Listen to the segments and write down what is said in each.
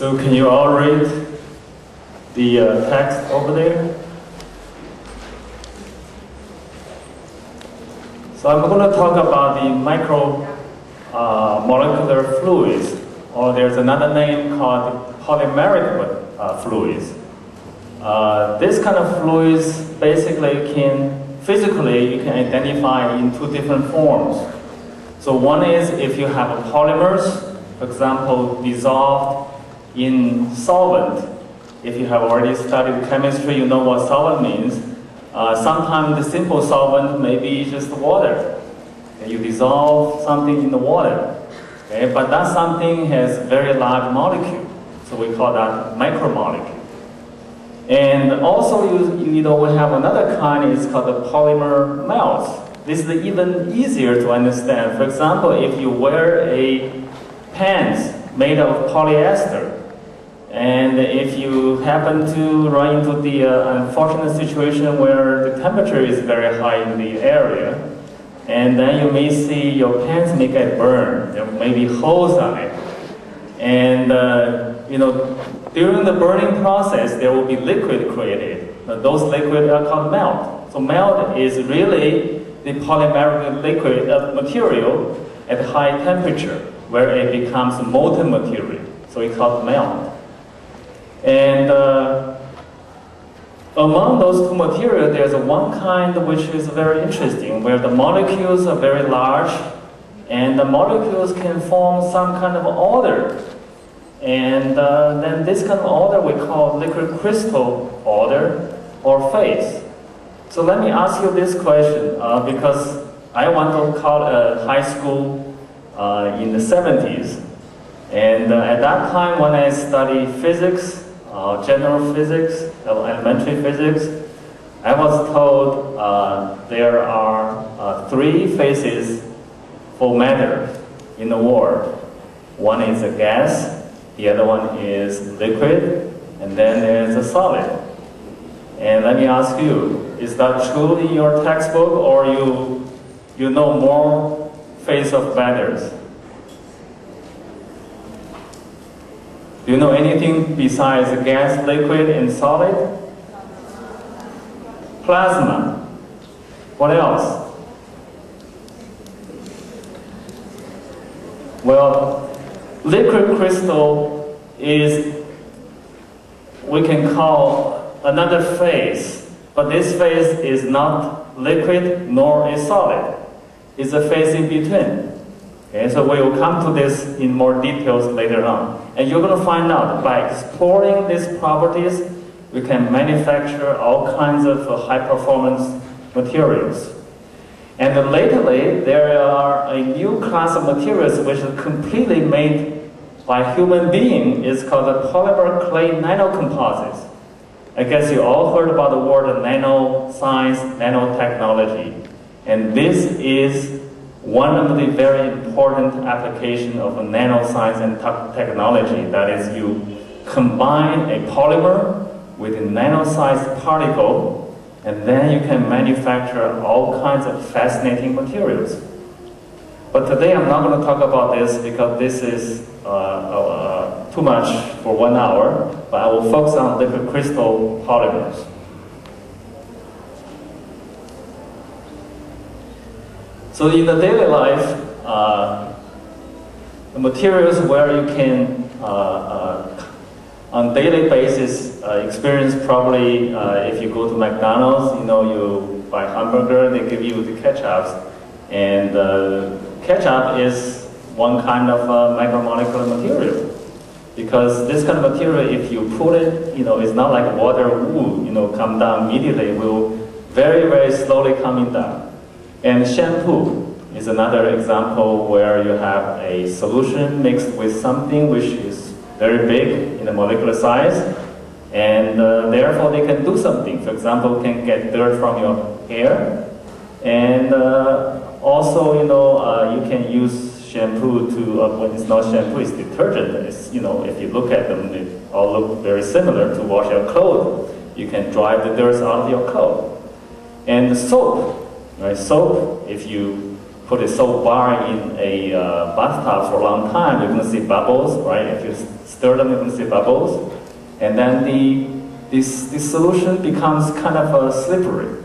So can you all read the uh, text over there? So I'm going to talk about the micro uh, molecular fluids, or there's another name called polymeric uh, fluids. Uh, this kind of fluids basically can, physically, you can identify in two different forms. So one is if you have polymers, for example, dissolved in solvent. If you have already studied chemistry, you know what solvent means. Uh, sometimes the simple solvent may be just water. You dissolve something in the water. Okay? But that something has very large molecule. So we call that macromolecule. And also, you, you know, we have another kind, it's called the polymer melts. This is even easier to understand. For example, if you wear a pants made of polyester, and if you happen to run into the uh, unfortunate situation where the temperature is very high in the area, and then you may see your pants may get burned. There may be holes on it. And, uh, you know, during the burning process, there will be liquid created. those liquids are called melt. So melt is really the polymeric liquid uh, material at high temperature, where it becomes molten material. So it's called melt. And uh, among those two materials, there's one kind which is very interesting, where the molecules are very large, and the molecules can form some kind of order. And uh, then this kind of order we call liquid crystal order or phase. So let me ask you this question, uh, because I went to call, uh, high school uh, in the 70s. And uh, at that time when I studied physics, uh, general physics, elementary physics, I was told uh, there are uh, three phases for matter in the world. One is a gas, the other one is liquid, and then there's a solid. And let me ask you, is that true in your textbook or you, you know more phase of matters? Do you know anything besides gas, liquid, and solid? Plasma. What else? Well, liquid crystal is, we can call another phase, but this phase is not liquid nor a solid. It's a phase in between. Okay, so we will come to this in more details later on. And you're going to find out by exploring these properties, we can manufacture all kinds of uh, high performance materials. And then lately, there are a new class of materials which is completely made by human being. It's called the polymer clay nanocomposites. I guess you all heard about the word nanoscience, nanotechnology. And this is one of the very important applications of nanoscience and technology, that is you combine a polymer with a nano-sized particle, and then you can manufacture all kinds of fascinating materials. But today I'm not going to talk about this because this is uh, uh, too much for one hour, but I will focus on liquid crystal polymers. So in the daily life, uh, the materials where you can, uh, uh, on daily basis, uh, experience probably uh, if you go to McDonald's, you know, you buy hamburger, they give you the ketchup, and uh, ketchup is one kind of macromolecular material. Because this kind of material, if you put it, you know, it's not like water, ooh, you know, come down immediately, will very, very slowly coming down. And shampoo is another example where you have a solution mixed with something which is very big in the molecular size, and uh, therefore they can do something. For example, can get dirt from your hair, and uh, also, you know, uh, you can use shampoo to, uh, when it's not shampoo, it's detergent. It's, you know, if you look at them, they all look very similar to wash your clothes. You can drive the dirt out of your clothes. And soap, Right? Soap, if you put a soap bar in a uh, bathtub for a long time, you're going to see bubbles, right? If you stir them, you're going to see bubbles. And then the, this, this solution becomes kind of uh, slippery.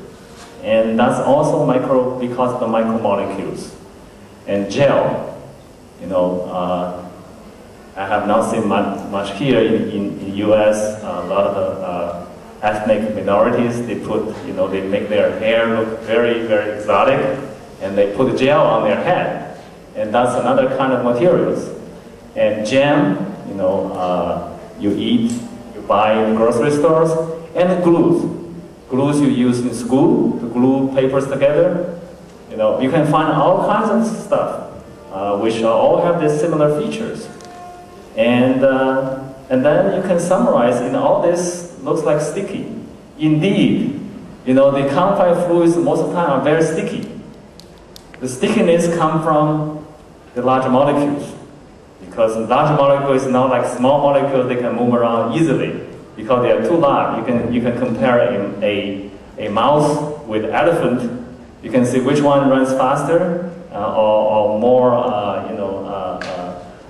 And that's also micro, because of the micromolecules. And gel, you know, uh, I have not seen much, much here in, in US, a lot of the uh, ethnic minorities, they put, you know, they make their hair look very, very exotic, and they put gel on their head. And that's another kind of materials. And jam, you know, uh, you eat, you buy in grocery stores, and glues. Glues you use in school to glue papers together. You know, you can find all kinds of stuff, uh, which all have these similar features. And, uh, and then you can summarize in all this looks like sticky. Indeed, you know, the confined fluids most of the time are very sticky. The stickiness comes from the large molecules. Because large molecule is not like small molecules, they can move around easily. Because they are too large, you can, you can compare a, a, a mouse with elephant. You can see which one runs faster uh, or, or more, uh,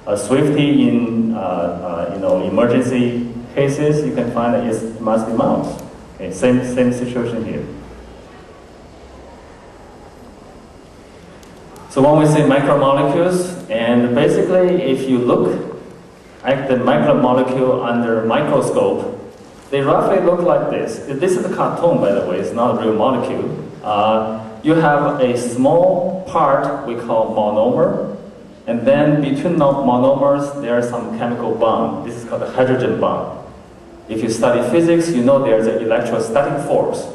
uh, uh swiftly in, uh, uh, you know, emergency cases. You can find that it must be mouse. Okay, same, same situation here. So when we say macromolecules, and basically if you look at the macromolecule under microscope, they roughly look like this. This is a cartoon, by the way, it's not a real molecule. Uh, you have a small part we call monomer, and then between monomers, there are some chemical bond. This is called a hydrogen bond. If you study physics, you know there's an electrostatic force.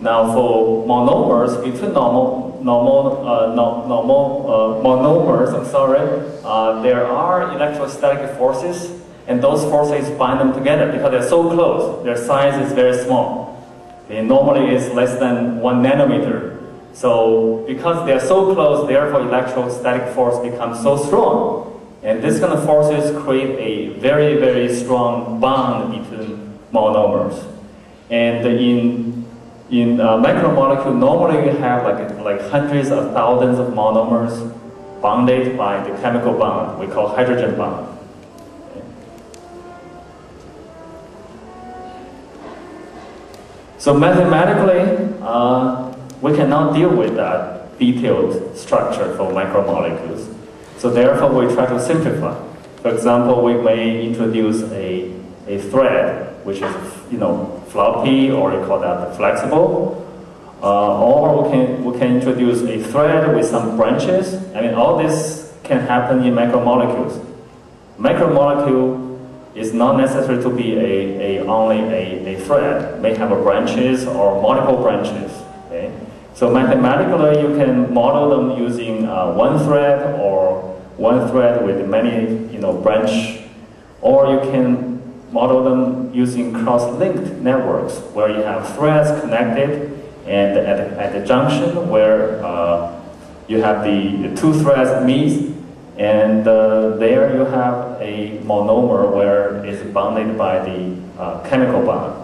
Now for monomers, between normal, normal, uh, no, normal uh, monomers, I'm sorry, uh, there are electrostatic forces, and those forces bind them together because they're so close. Their size is very small. They normally is less than one nanometer. So because they're so close, therefore electrostatic force becomes so strong. And this kind of forces create a very, very strong bond between monomers. And in in uh, macromolecule, normally you have like, like hundreds of thousands of monomers bonded by the chemical bond we call hydrogen bond. So mathematically, uh, we cannot deal with that detailed structure for macromolecules. So therefore, we try to simplify. For example, we may introduce a, a thread, which is, you know, floppy or we call that flexible. Uh, or we can, we can introduce a thread with some branches. I mean, all this can happen in macromolecules. Macromolecule is not necessary to be a, a only a, a thread. May have a branches or multiple branches. So mathematically, you can model them using uh, one thread or one thread with many you know branch, or you can model them using cross-linked networks where you have threads connected and at, at the junction where uh, you have the, the, two threads meet and uh, there you have a monomer where it's bounded by the uh, chemical bond.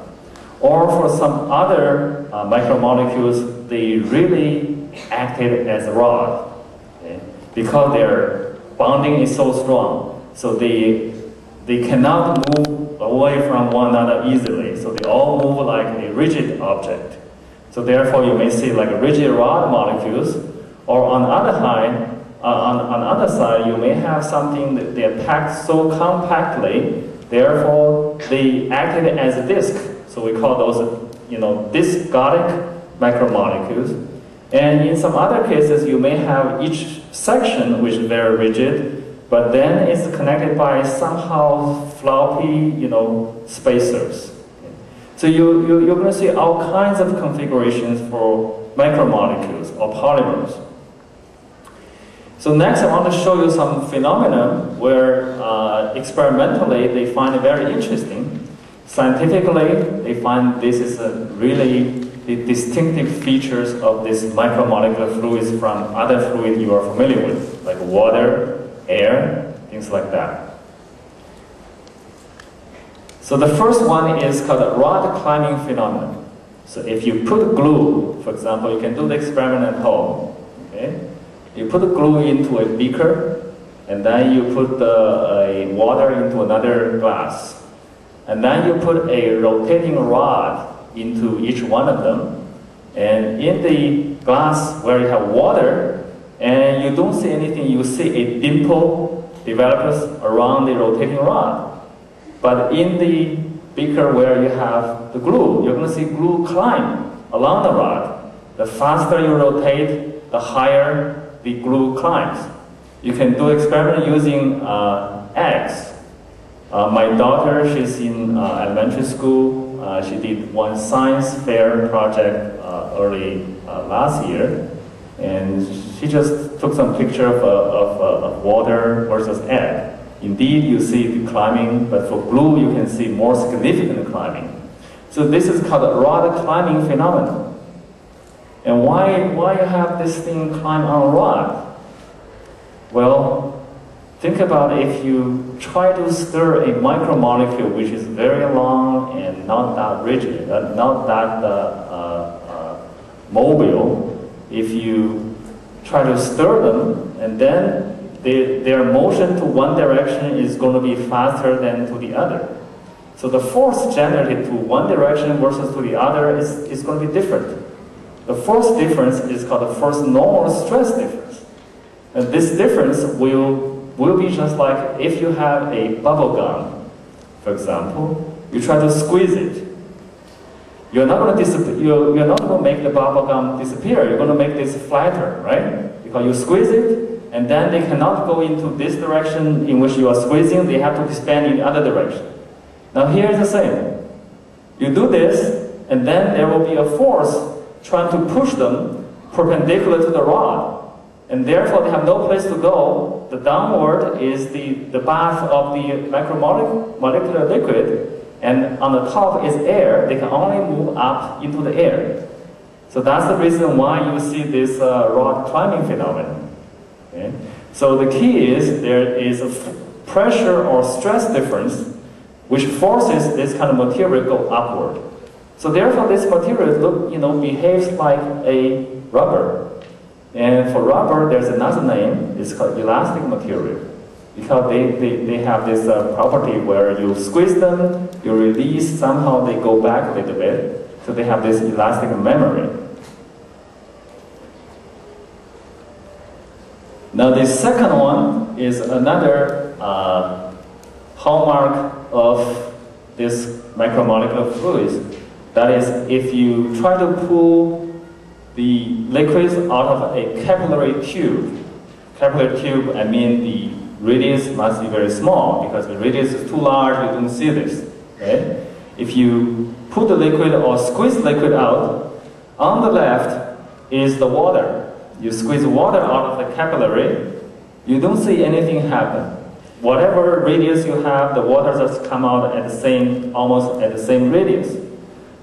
Or for some other uh, micromolecules, they really acted as a rod okay? because their bonding is so strong. So they, they cannot move away from one another easily. So they all move like a rigid object. So therefore you may see like rigid rod molecules, or on the other side, uh, on, on the other side, you may have something that they are packed so compactly, therefore they acted as a disk. So we call those, you know, discotic macromolecules. And in some other cases, you may have each section which is very rigid, but then it's connected by somehow floppy, you know, spacers. So you, you, you're going to see all kinds of configurations for macromolecules or polymers. So next I want to show you some phenomena where uh, experimentally they find it very interesting. Scientifically, they find this is a really the distinctive features of these micromolecular fluids from other fluid you are familiar with, like water, air, things like that. So the first one is called the rod climbing phenomenon. So if you put glue, for example, you can do the experiment at home. Okay? You put the glue into a beaker, and then you put the uh, water into another glass, and then you put a rotating rod into each one of them, and in the glass where you have water, and you don't see anything, you see a dimple develops around the rotating rod. But in the beaker where you have the glue, you're going to see glue climb along the rod. The faster you rotate, the higher the glue climbs. You can do experiment using uh, eggs. Uh, my daughter, she's in uh, elementary school. Uh, she did one science fair project uh, early uh, last year. And she just took some picture of, of, of water versus egg. Indeed, you see the climbing, but for glue, you can see more significant climbing. So this is called a rod climbing phenomenon. And why, why have this thing climb on a rod? Well, think about if you try to stir a micromolecule which is very long and not that rigid, uh, not that uh, uh, uh mobile, if you try to stir them and then they, their motion to one direction is going to be faster than to the other. So the force generated to one direction versus to the other is, is going to be different. The force difference is called the first normal stress difference. And this difference will, will be just like if you have a bubble gum, for example, you try to squeeze it. You're not going to you're, you're not going to make the bubble gum disappear. You're going to make this flatter, right? Because you squeeze it, and then they cannot go into this direction in which you are squeezing, they have to expand in the other direction. Now here is the same. You do this, and then there will be a force trying to push them perpendicular to the rod, and therefore they have no place to go. The downward is the, the bath of the macromolecular liquid, and on the top is air. They can only move up into the air. So that's the reason why you see this uh, rod climbing phenomenon. Okay? So the key is there is a pressure or stress difference which forces this kind of material go upward. So therefore this material look, you know, behaves like a rubber. And for rubber, there's another name, it's called elastic material. Because they, they, they have this uh, property where you squeeze them, you release, somehow they go back a little bit. So they have this elastic memory. Now the second one is another uh, hallmark of this macromolecular fluids. That is, if you try to pull the liquids out of a capillary tube, capillary tube, I mean the radius must be very small because the radius is too large, you don't see this. If you put the liquid or squeeze liquid out, on the left is the water. You squeeze water out of the capillary, you don't see anything happen. Whatever radius you have, the water just come out at the same, almost at the same radius.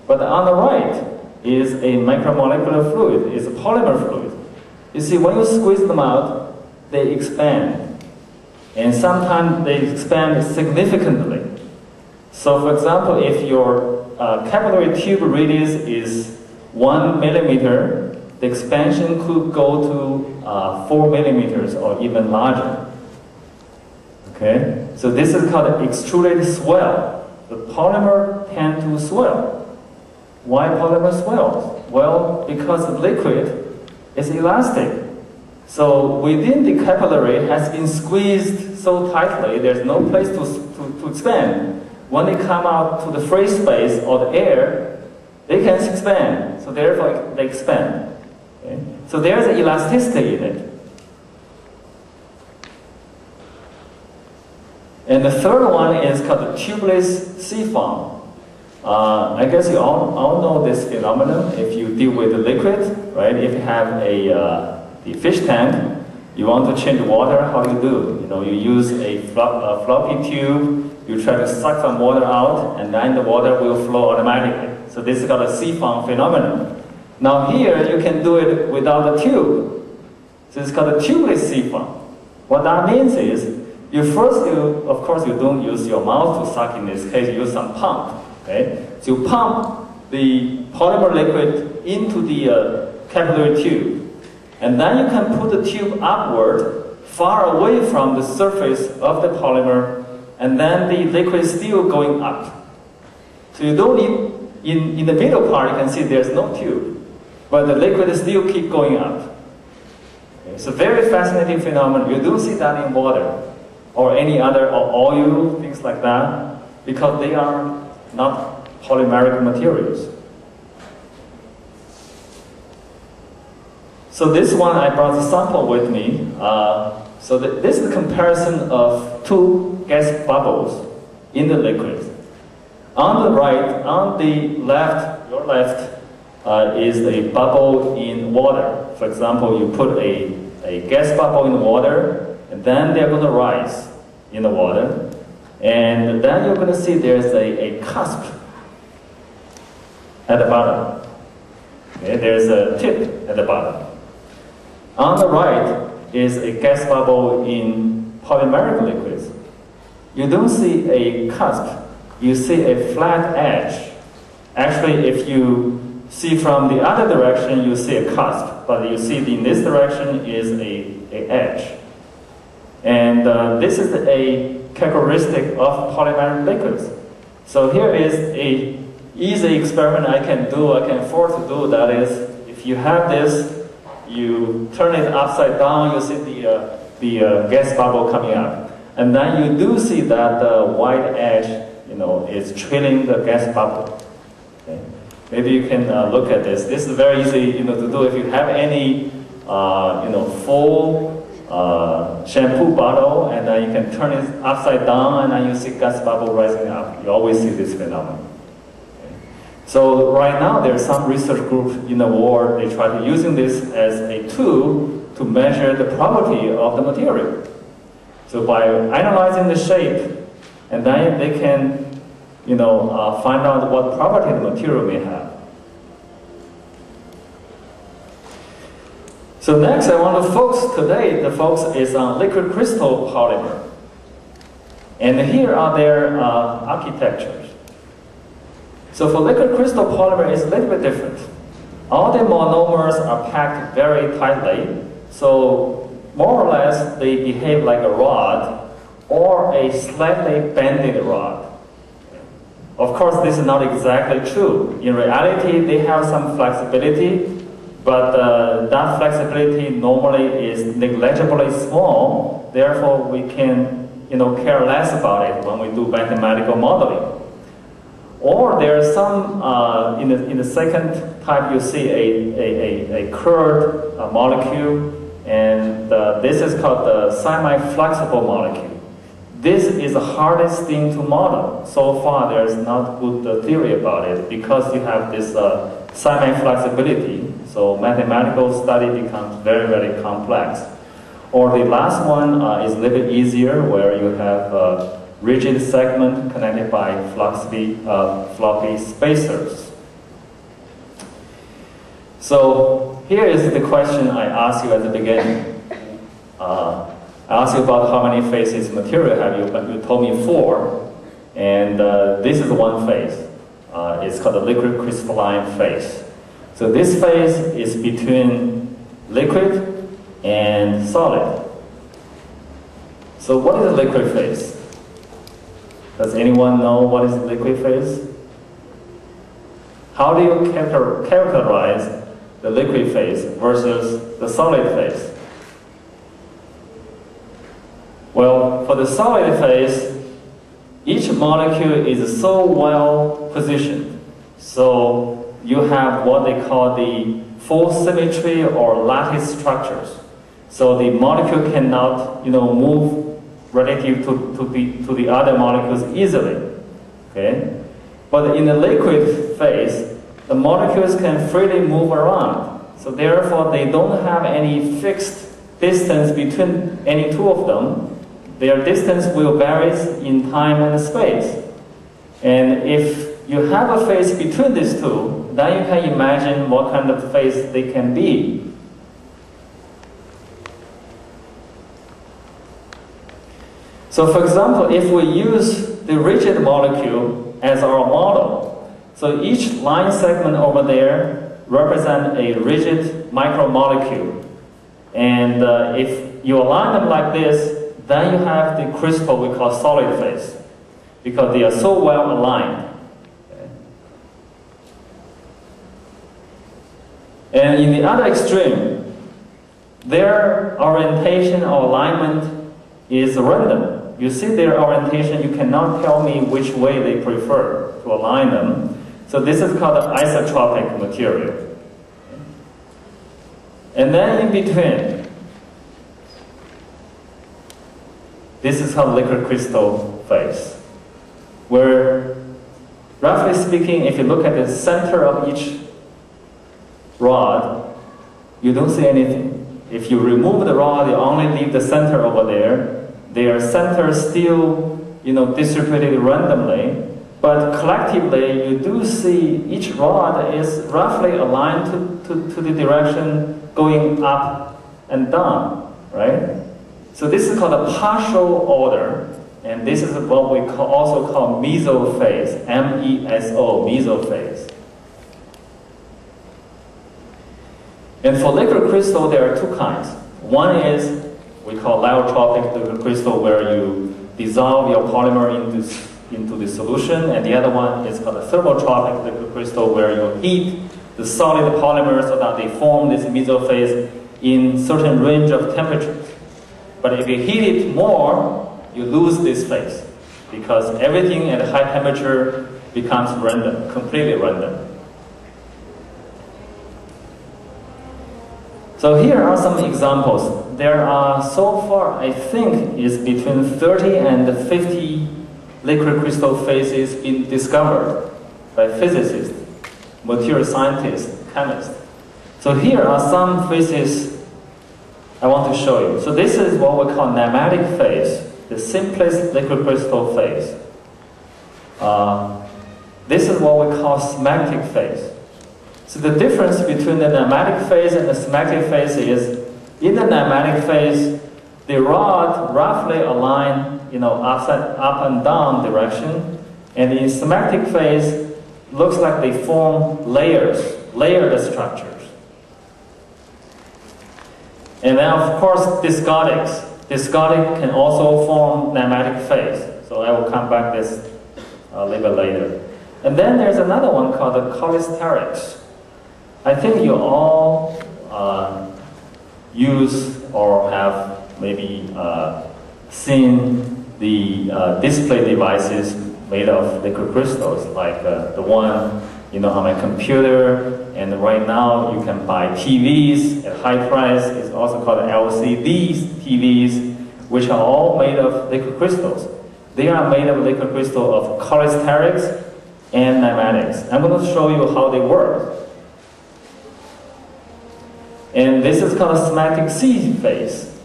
But on the right is a micromolecular fluid, it's a polymer fluid. You see, when you squeeze them out, they expand. And sometimes they expand significantly. So for example, if your uh, capillary tube radius is one millimeter, the expansion could go to uh, 4 millimeters or even larger. Okay, so this is called extrudate swell. The polymer tend to swell. Why polymer swells? Well, because the liquid is elastic. So within the capillary has been squeezed so tightly, there's no place to, to, to expand. When they come out to the free space or the air, they can expand. So therefore they expand. Okay? So there's an elasticity in it. And the third one is called the tubeless siphon. Uh, I guess you all, all know this phenomenon if you deal with the liquid, right? If you have a uh, the fish tank, you want to change water, how do you do? You know, you use a, a floppy tube, you try to suck some water out, and then the water will flow automatically. So this is called a siphon phenomenon. Now here, you can do it without a tube. So it's called a tubeless siphon. What that means is, you first, you, of course, you don't use your mouth to suck in this case, you use some pump. Okay? So you pump the polymer liquid into the uh, capillary tube. And then you can put the tube upward far away from the surface of the polymer, and then the liquid is still going up. So you don't need, in, in the middle part, you can see there's no tube, but the liquid is still keep going up. It's a very fascinating phenomenon. You do see that in water or any other or oil, things like that, because they are not polymeric materials. So this one, I brought the sample with me. Uh, so the, this is the comparison of two gas bubbles in the liquid. On the right, on the left, your left, uh, is a bubble in water. For example, you put a, a gas bubble in water, and then they're going to rise in the water. And then you're going to see there's a, a cusp at the bottom. Okay, there's a tip at the bottom. On the right is a gas bubble in polymeric liquids. You don't see a cusp, you see a flat edge. Actually, if you see from the other direction, you see a cusp, but you see in this direction is a, a edge. And uh, this is a characteristic of polymeric liquids. So here is a easy experiment I can do, I can afford to do, that is, if you have this you turn it upside down, you see the, uh, the uh, gas bubble coming up. And then you do see that the white edge, you know, is trailing the gas bubble. Okay? Maybe you can uh, look at this. This is very easy, you know, to do. If you have any, uh, you know, full uh, shampoo bottle, and then you can turn it upside down, and then you see gas bubble rising up. You always see this phenomenon. So right now there's some research group in the world, they try to using this as a tool to measure the property of the material. So by analyzing the shape, and then they can, you know, uh, find out what property the material may have. So next I want to focus today, the focus is on liquid crystal polymer. And here are their uh, architectures. So for liquid crystal polymer, it's a little bit different. All the monomers are packed very tightly, so more or less they behave like a rod or a slightly bended rod. Of course, this is not exactly true. In reality, they have some flexibility, but uh, that flexibility normally is negligibly small. Therefore, we can you know, care less about it when we do mathematical modeling. Or there are some, uh, in, the, in the second type, you see a, a, a, a curved uh, molecule, and uh, this is called the semi-flexible molecule. This is the hardest thing to model. So far, there is not good uh, theory about it because you have this uh, semi-flexibility. So mathematical study becomes very, very complex. Or the last one uh, is a little bit easier, where you have rigid segment connected by floppy, uh, floppy spacers. So here is the question I asked you at the beginning. Uh, I asked you about how many phases material have you, but you told me four, and uh, this is one phase. Uh, it's called the liquid crystalline phase. So this phase is between liquid and solid. So what is a liquid phase? Does anyone know what is liquid phase? How do you characterize the liquid phase versus the solid phase? Well, for the solid phase, each molecule is so well positioned. So you have what they call the full symmetry or lattice structures. So the molecule cannot, you know, move relative to, to, the, to the other molecules easily. Okay? But in the liquid phase, the molecules can freely move around. So therefore, they don't have any fixed distance between any two of them. Their distance will vary in time and space. And if you have a phase between these two, then you can imagine what kind of phase they can be. So for example, if we use the rigid molecule as our model, so each line segment over there represent a rigid micromolecule. And uh, if you align them like this, then you have the crystal we call solid phase, because they are so well aligned. And in the other extreme, their orientation or alignment is random. You see their orientation, you cannot tell me which way they prefer to align them. So this is called isotropic material. And then in between, this is called liquid crystal phase, where roughly speaking, if you look at the center of each rod, you don't see anything. If you remove the rod, you only leave the center over there. Their center still, you know, distributed randomly, but collectively you do see each rod is roughly aligned to, to, to the direction going up and down, right? So this is called a partial order, and this is what we call, also call mesophase, M-E-S-O, mesophase. And for liquid crystal, there are two kinds. One is we call lyotropic liquid crystal, where you dissolve your polymer into, into the solution, and the other one is called a thermotropic liquid crystal, where you heat the solid polymer so that they form this mesophase in certain range of temperatures. But if you heat it more, you lose this phase because everything at high temperature becomes random, completely random. So here are some examples. There are so far, I think, is between 30 and 50 liquid crystal phases been discovered by physicists, material scientists, chemists. So here are some phases I want to show you. So this is what we call nematic phase, the simplest liquid crystal phase. Uh, this is what we call smectic phase. So the difference between the nematic phase and the smectic phase is, in the nematic phase, the rod roughly align, you know, up, up and down direction, and in smectic phase, looks like they form layers, layered structures. And then of course, discotics. Discotic can also form nematic phase. So I will come back this uh, a little bit later. And then there's another one called the cholesterics. I think you all uh, use or have maybe uh, seen the uh, display devices made of liquid crystals, like uh, the one you know on my computer. And right now you can buy TVs at high price. It's also called LCD TVs, which are all made of liquid crystals. They are made of liquid crystal of cholesterics and nematics. I'm going to show you how they work. And this is called a smectic C phase.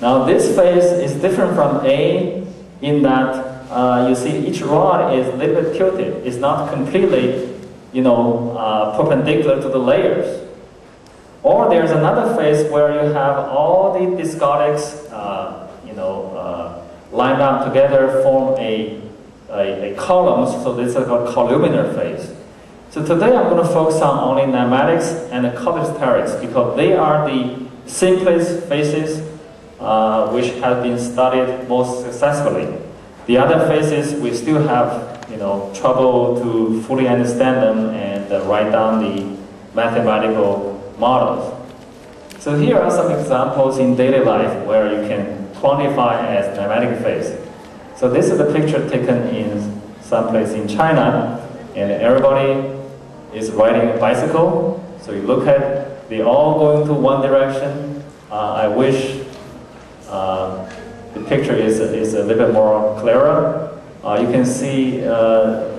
Now this phase is different from A in that uh, you see each rod is a little bit tilted. It's not completely, you know, uh, perpendicular to the layers. Or there's another phase where you have all the discotics, uh, you know, uh, lined up together, form a, a, a column. So this is called columnar phase. So today I'm going to focus on only nematics and the cholesterics because they are the simplest phases uh, which have been studied most successfully. The other phases we still have you know trouble to fully understand them and uh, write down the mathematical models. So here are some examples in daily life where you can quantify as nematic phase. So this is a picture taken in some place in China and everybody is riding a bicycle. So you look at, they all going to one direction. Uh, I wish uh, the picture is, is a little bit more clearer. Uh, you can see, uh,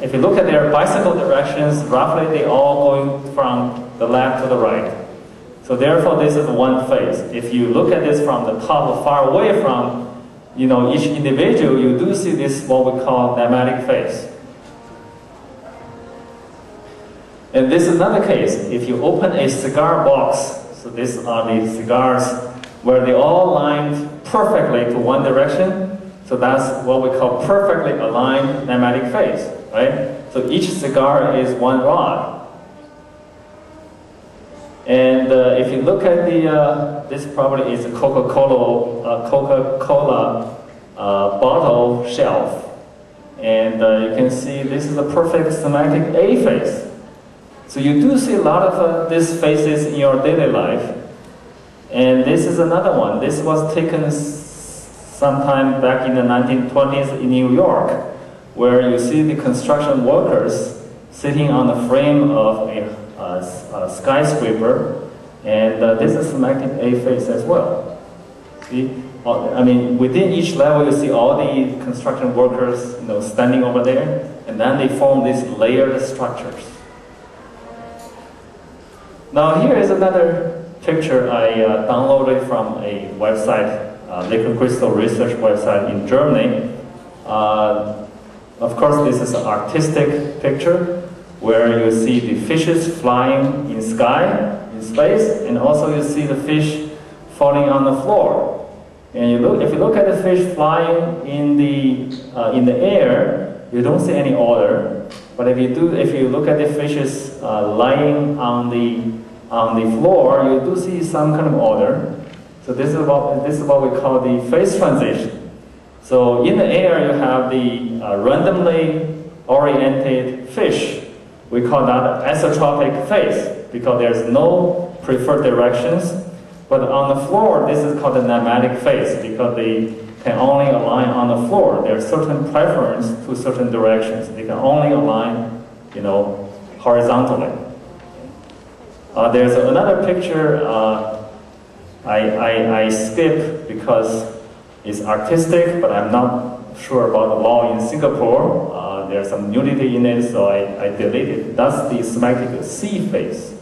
if you look at their bicycle directions, roughly they all going from the left to the right. So therefore, this is one phase. If you look at this from the top, far away from, you know, each individual, you do see this what we call nematic phase. And this is another case. If you open a cigar box, so these are the cigars where they all lined perfectly to one direction. So that's what we call perfectly aligned nematic phase, right? So each cigar is one rod. And uh, if you look at the, uh, this probably is a Coca-Cola, uh, Coca-Cola uh, bottle shelf. And uh, you can see this is a perfect smectic A phase. So you do see a lot of uh, these phases in your daily life. And this is another one. This was taken sometime back in the 1920s in New York, where you see the construction workers sitting on the frame of a, a, a skyscraper, and uh, this is smectic A phase as well. See, I mean, within each level, you see all the construction workers, you know, standing over there, and then they form these layered structures. Now, here is another picture I uh, downloaded from a website, uh, Liquid Crystal Research website in Germany. Uh, of course, this is an artistic picture where you see the fishes flying in sky, in space, and also you see the fish falling on the floor. And you look, if you look at the fish flying in the, uh, in the air, you don't see any order. But if you, do, if you look at the fishes uh, lying on the, on the floor, you do see some kind of order. So this is, what, this is what we call the phase transition. So in the air, you have the uh, randomly oriented fish. We call that isotropic phase because there's no preferred directions but on the floor, this is called the nematic phase because they can only align on the floor. There's certain preference to certain directions. They can only align, you know, horizontally. Uh, there's another picture uh, I, I, I skip because it's artistic, but I'm not sure about the law in Singapore. Uh, there's some nudity in it, so I, I deleted. That's the smectic C phase.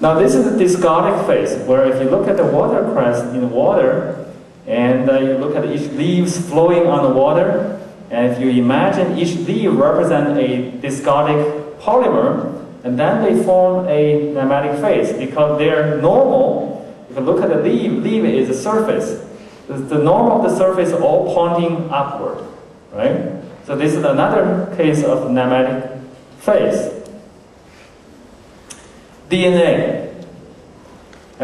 Now this is the discotic phase, where if you look at the watercress in water, and uh, you look at each leaves flowing on the water, and if you imagine each leaf represent a discotic polymer, and then they form a nematic phase because they're normal. If you look at the leaf, leaf is a surface. The, norm of the surface all pointing upward, right? So this is another case of nematic phase. DNA.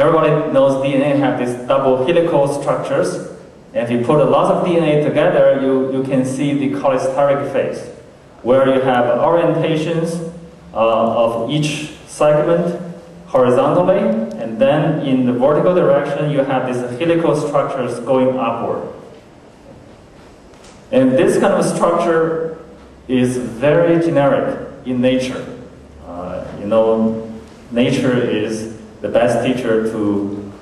Everybody knows DNA have these double helical structures. If you put a lot of DNA together, you, you can see the cholesteric phase, where you have orientations uh, of each segment horizontally, and then in the vertical direction, you have these helical structures going upward. And this kind of structure is very generic in nature. Uh, you know, nature is the best teacher to,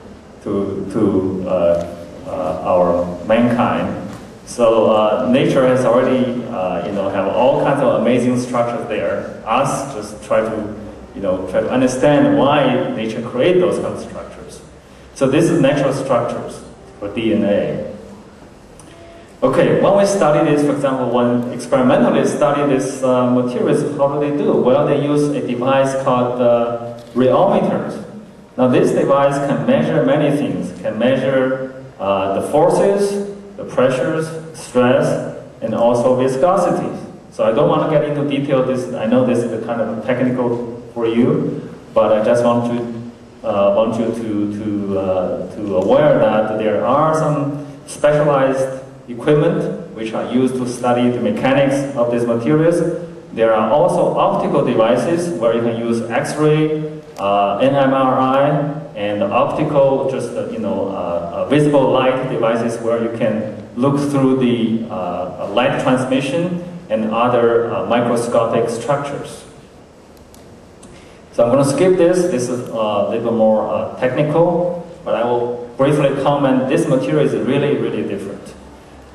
to, to uh, uh, our mankind. So uh, nature has already, uh, you know, have all kinds of amazing structures there. Us just try to, you know, try to understand why nature created those kinds of structures. So this is natural structures for DNA. Okay, when we study this, for example, when experimentalists study this uh, materials, how do they do? Well, they use a device called uh, rheometers. Now this device can measure many things, can measure uh, the forces, the pressures, stress, and also viscosities. So I don't want to get into detail. This I know this is kind of technical for you, but I just want to uh, want you to to uh, to aware that there are some specialized equipment which are used to study the mechanics of these materials. There are also optical devices where you can use X-ray uh, NMRI and optical, just uh, you know, uh, visible light devices where you can look through the light transmission and other microscopic structures. So I'm going to skip this. This is a little more uh, technical, but I will briefly comment. This material is really, really different.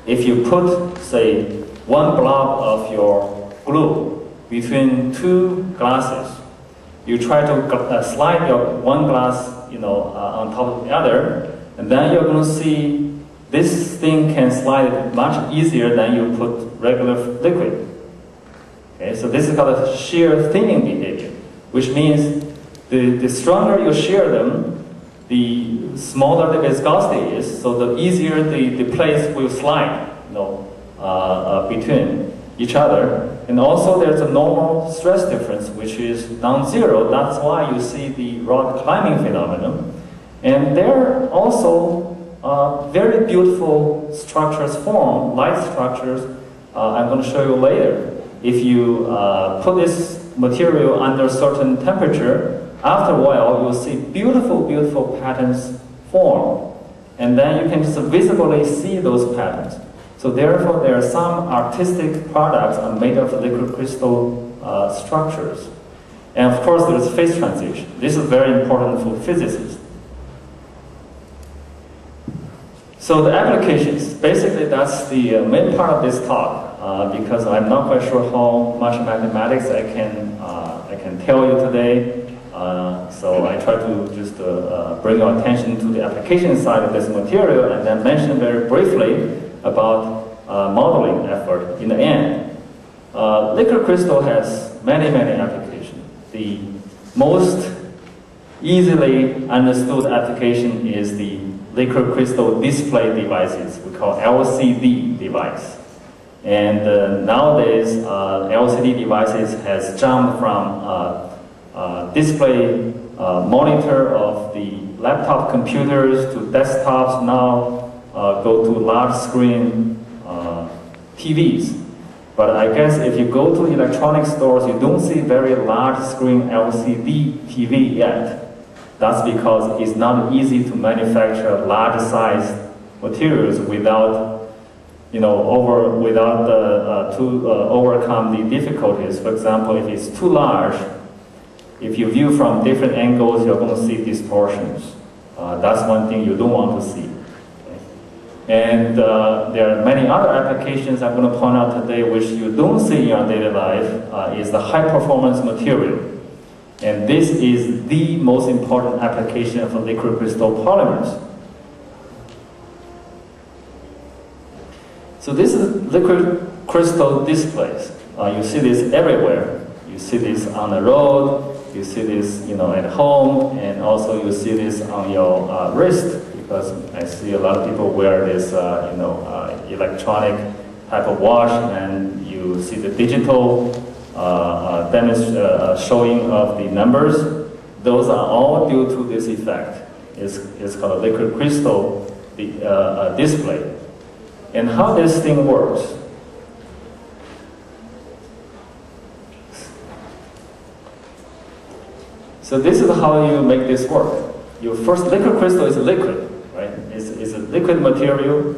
If you put, say, one blob of your glue between two glasses, you try to uh, slide your one glass, you know, uh, on top of the other, and then you're going to see this thing can slide much easier than you put regular liquid. Okay, so this is called a shear thinning behavior, which means the, the stronger you shear them, the smaller the viscosity is, so the easier the, the place will slide, you know, uh, uh between. Each other. And also there's a normal stress difference, which is non-zero. That's why you see the rod climbing phenomenon. And there are also uh, very beautiful structures form, light structures, uh, I'm going to show you later. If you uh, put this material under certain temperature, after a while you'll see beautiful, beautiful patterns form. And then you can just visibly see those patterns. So therefore, there are some artistic products are made of liquid crystal uh, structures. And of course, there's phase transition. This is very important for physicists. So the applications, basically that's the uh, main part of this talk, uh, because I'm not quite sure how much mathematics I can, uh, I can tell you today. Uh, so I try to just uh, uh, bring your attention to the application side of this material and then mention very briefly about modeling effort in the end. liquid crystal has many, many applications. The most easily understood application is the liquid crystal display devices, we call LCD device. And uh, nowadays, uh, LCD devices has jumped from uh, uh display uh, monitor of the laptop computers to desktops now uh, go to large screen TVs. But I guess if you go to electronic stores, you don't see very large screen LCD TV yet. That's because it's not easy to manufacture large size materials without, you know, over, without the, uh, to uh, overcome the difficulties. For example, if it's too large, if you view from different angles, you're going to see distortions. Uh, that's one thing you don't want to see. And uh, there are many other applications I'm going to point out today which you don't see in your daily life uh, is the high performance material. And this is the most important application of liquid crystal polymers. So this is liquid crystal displays. Uh, you see this everywhere. You see this on the road, you see this you know, at home, and also you see this on your uh, wrist, because I see a lot of people wear this uh, you know, uh, electronic type of watch, and you see the digital uh, uh, uh, showing of the numbers, those are all due to this effect. It's, it's called a liquid crystal display. And how this thing works. So this is how you make this work. Your first liquid crystal is liquid, It's, it's a liquid material.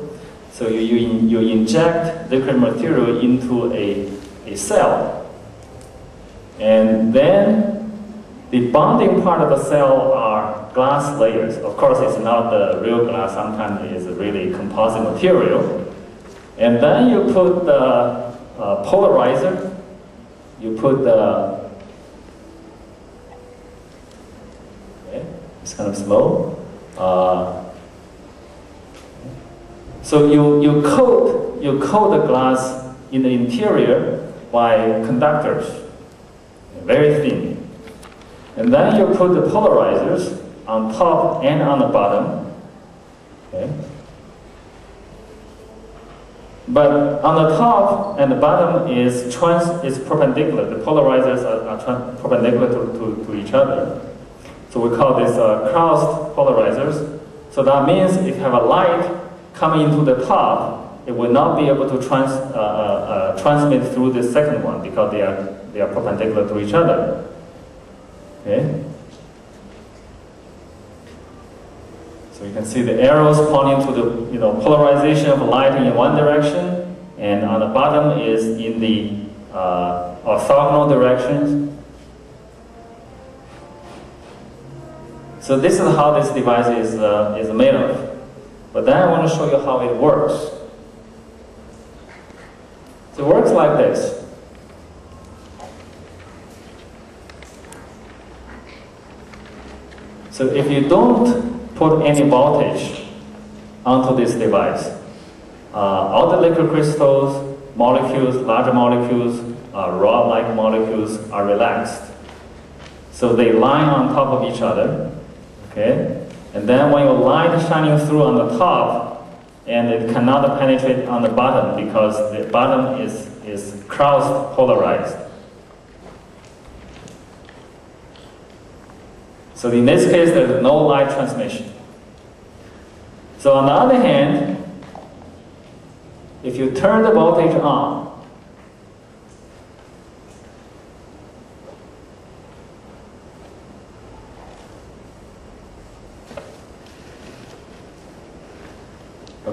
So you, you, in, you inject liquid material into a, a cell. And then the bonding part of the cell are glass layers. Of course, it's not the real glass. Sometimes it's really composite material. And then you put the uh, polarizer. You put the it's kind of slow. Uh, so you, you coat you coat the glass in the interior by conductors very thin. And then you put the polarizers on top and on the bottom. Okay. But on the top and the bottom is trans is perpendicular. The polarizers are, are perpendicular to, to, to, each other. So we call this uh, crossed polarizers. So that means if you have a light coming into the top, it will not be able to trans, uh, uh, uh transmit through the second one because they are they are perpendicular to each other. Okay? So you can see the arrows pointing to the you know, polarization of light in one direction, and on the bottom is in the uh, orthogonal directions. So this is how this device is, uh, is made of. But then I want to show you how it works. So it works like this. So if you don't put any voltage onto this device, uh, all the liquid crystals, molecules, larger molecules, uh, rod-like molecules are relaxed. So they line on top of each other, okay? And then when your light is shining through on the top, and it cannot penetrate on the bottom because the bottom is, is cross polarized. So in this case, there's no light transmission. So on the other hand, if you turn the voltage on,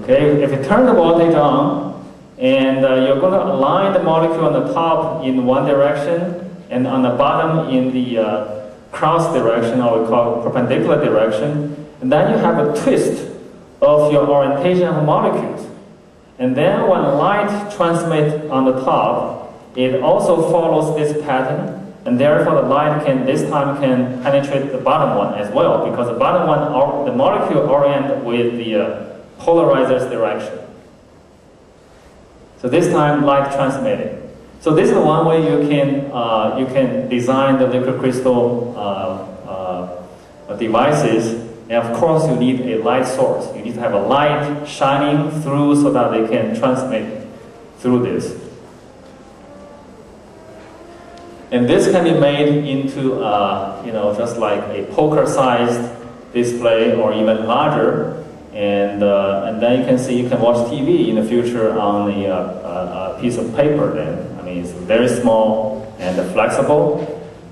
Okay, if you turn the voltage on, and uh, you're going to align the molecule on the top in one direction, and on the bottom in the uh, cross direction, or we call perpendicular direction, and then you have a twist of your orientation of the molecules. And then when light transmits on the top, it also follows this pattern, and therefore the light can, this time can penetrate the bottom one as well, because the bottom one, the molecule orient with the uh, polarizer's direction. So this time light transmitted. So this is one way you can, uh, you can design the liquid crystal uh, uh, devices. And of course you need a light source. You need to have a light shining through so that they can transmit through this. And this can be made into, uh, you know, just like a poker-sized display or even larger and, uh, and then you can see, you can watch TV in the future on a, uh, a piece of paper then. I mean, it's very small and flexible.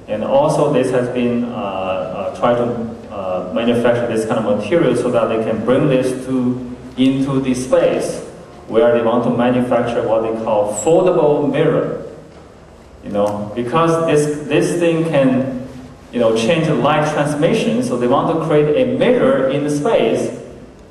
And also this has been uh, uh tried to uh, manufacture this kind of material so that they can bring this to, into the space where they want to manufacture what they call foldable mirror. You know, because this, this thing can, you know, change the light transmission, so they want to create a mirror in the space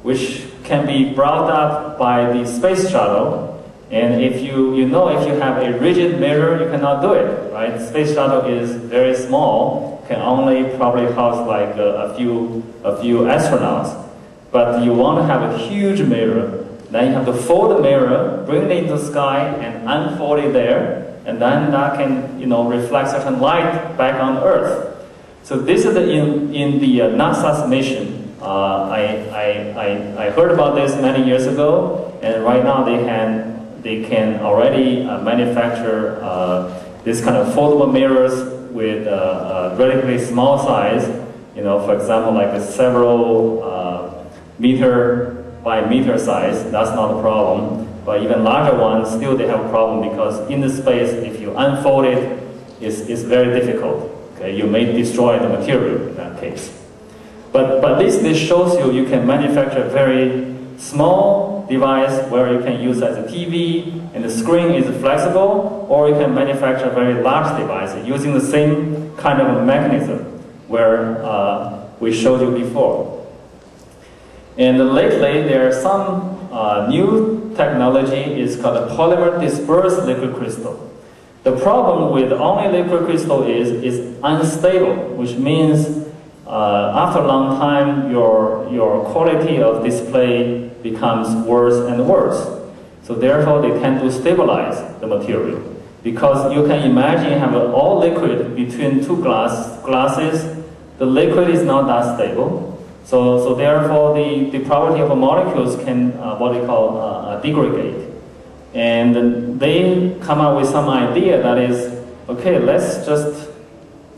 which can be brought up by the space shuttle. And if you, you know if you have a rigid mirror, you cannot do it, right? Space shuttle is very small, can only probably house like a, a few, a few astronauts. But you want to have a huge mirror, then you have to fold the mirror, bring it into the sky, and unfold it there, and then that can, you know, reflect certain light back on Earth. So this is the, in, in the uh, NASA's mission, uh, I, I, I, I, heard about this many years ago, and right now they can, they can already uh, manufacture uh, this kind of foldable mirrors with uh, a, relatively small size. You know, for example, like a several uh, meter by meter size. That's not a problem. But even larger ones, still they have a problem because in the space, if you unfold it, it's, it's very difficult. Okay, you may destroy the material in that case. But, but this, this shows you you can manufacture a very small device where you can use as a TV and the screen is flexible, or you can manufacture a very large device using the same kind of mechanism where uh, we showed you before. And lately, there are some uh, new technology is called a polymer dispersed liquid crystal. The problem with only liquid crystal is is unstable, which means uh, after a long time, your, your quality of display becomes worse and worse. So therefore, they tend to stabilize the material. Because you can imagine have all liquid between two glass, glasses, the liquid is not that stable. So, so therefore, the, the property of molecules can, uh, what they call, uh, degrade. And they come up with some idea that is, okay, let's just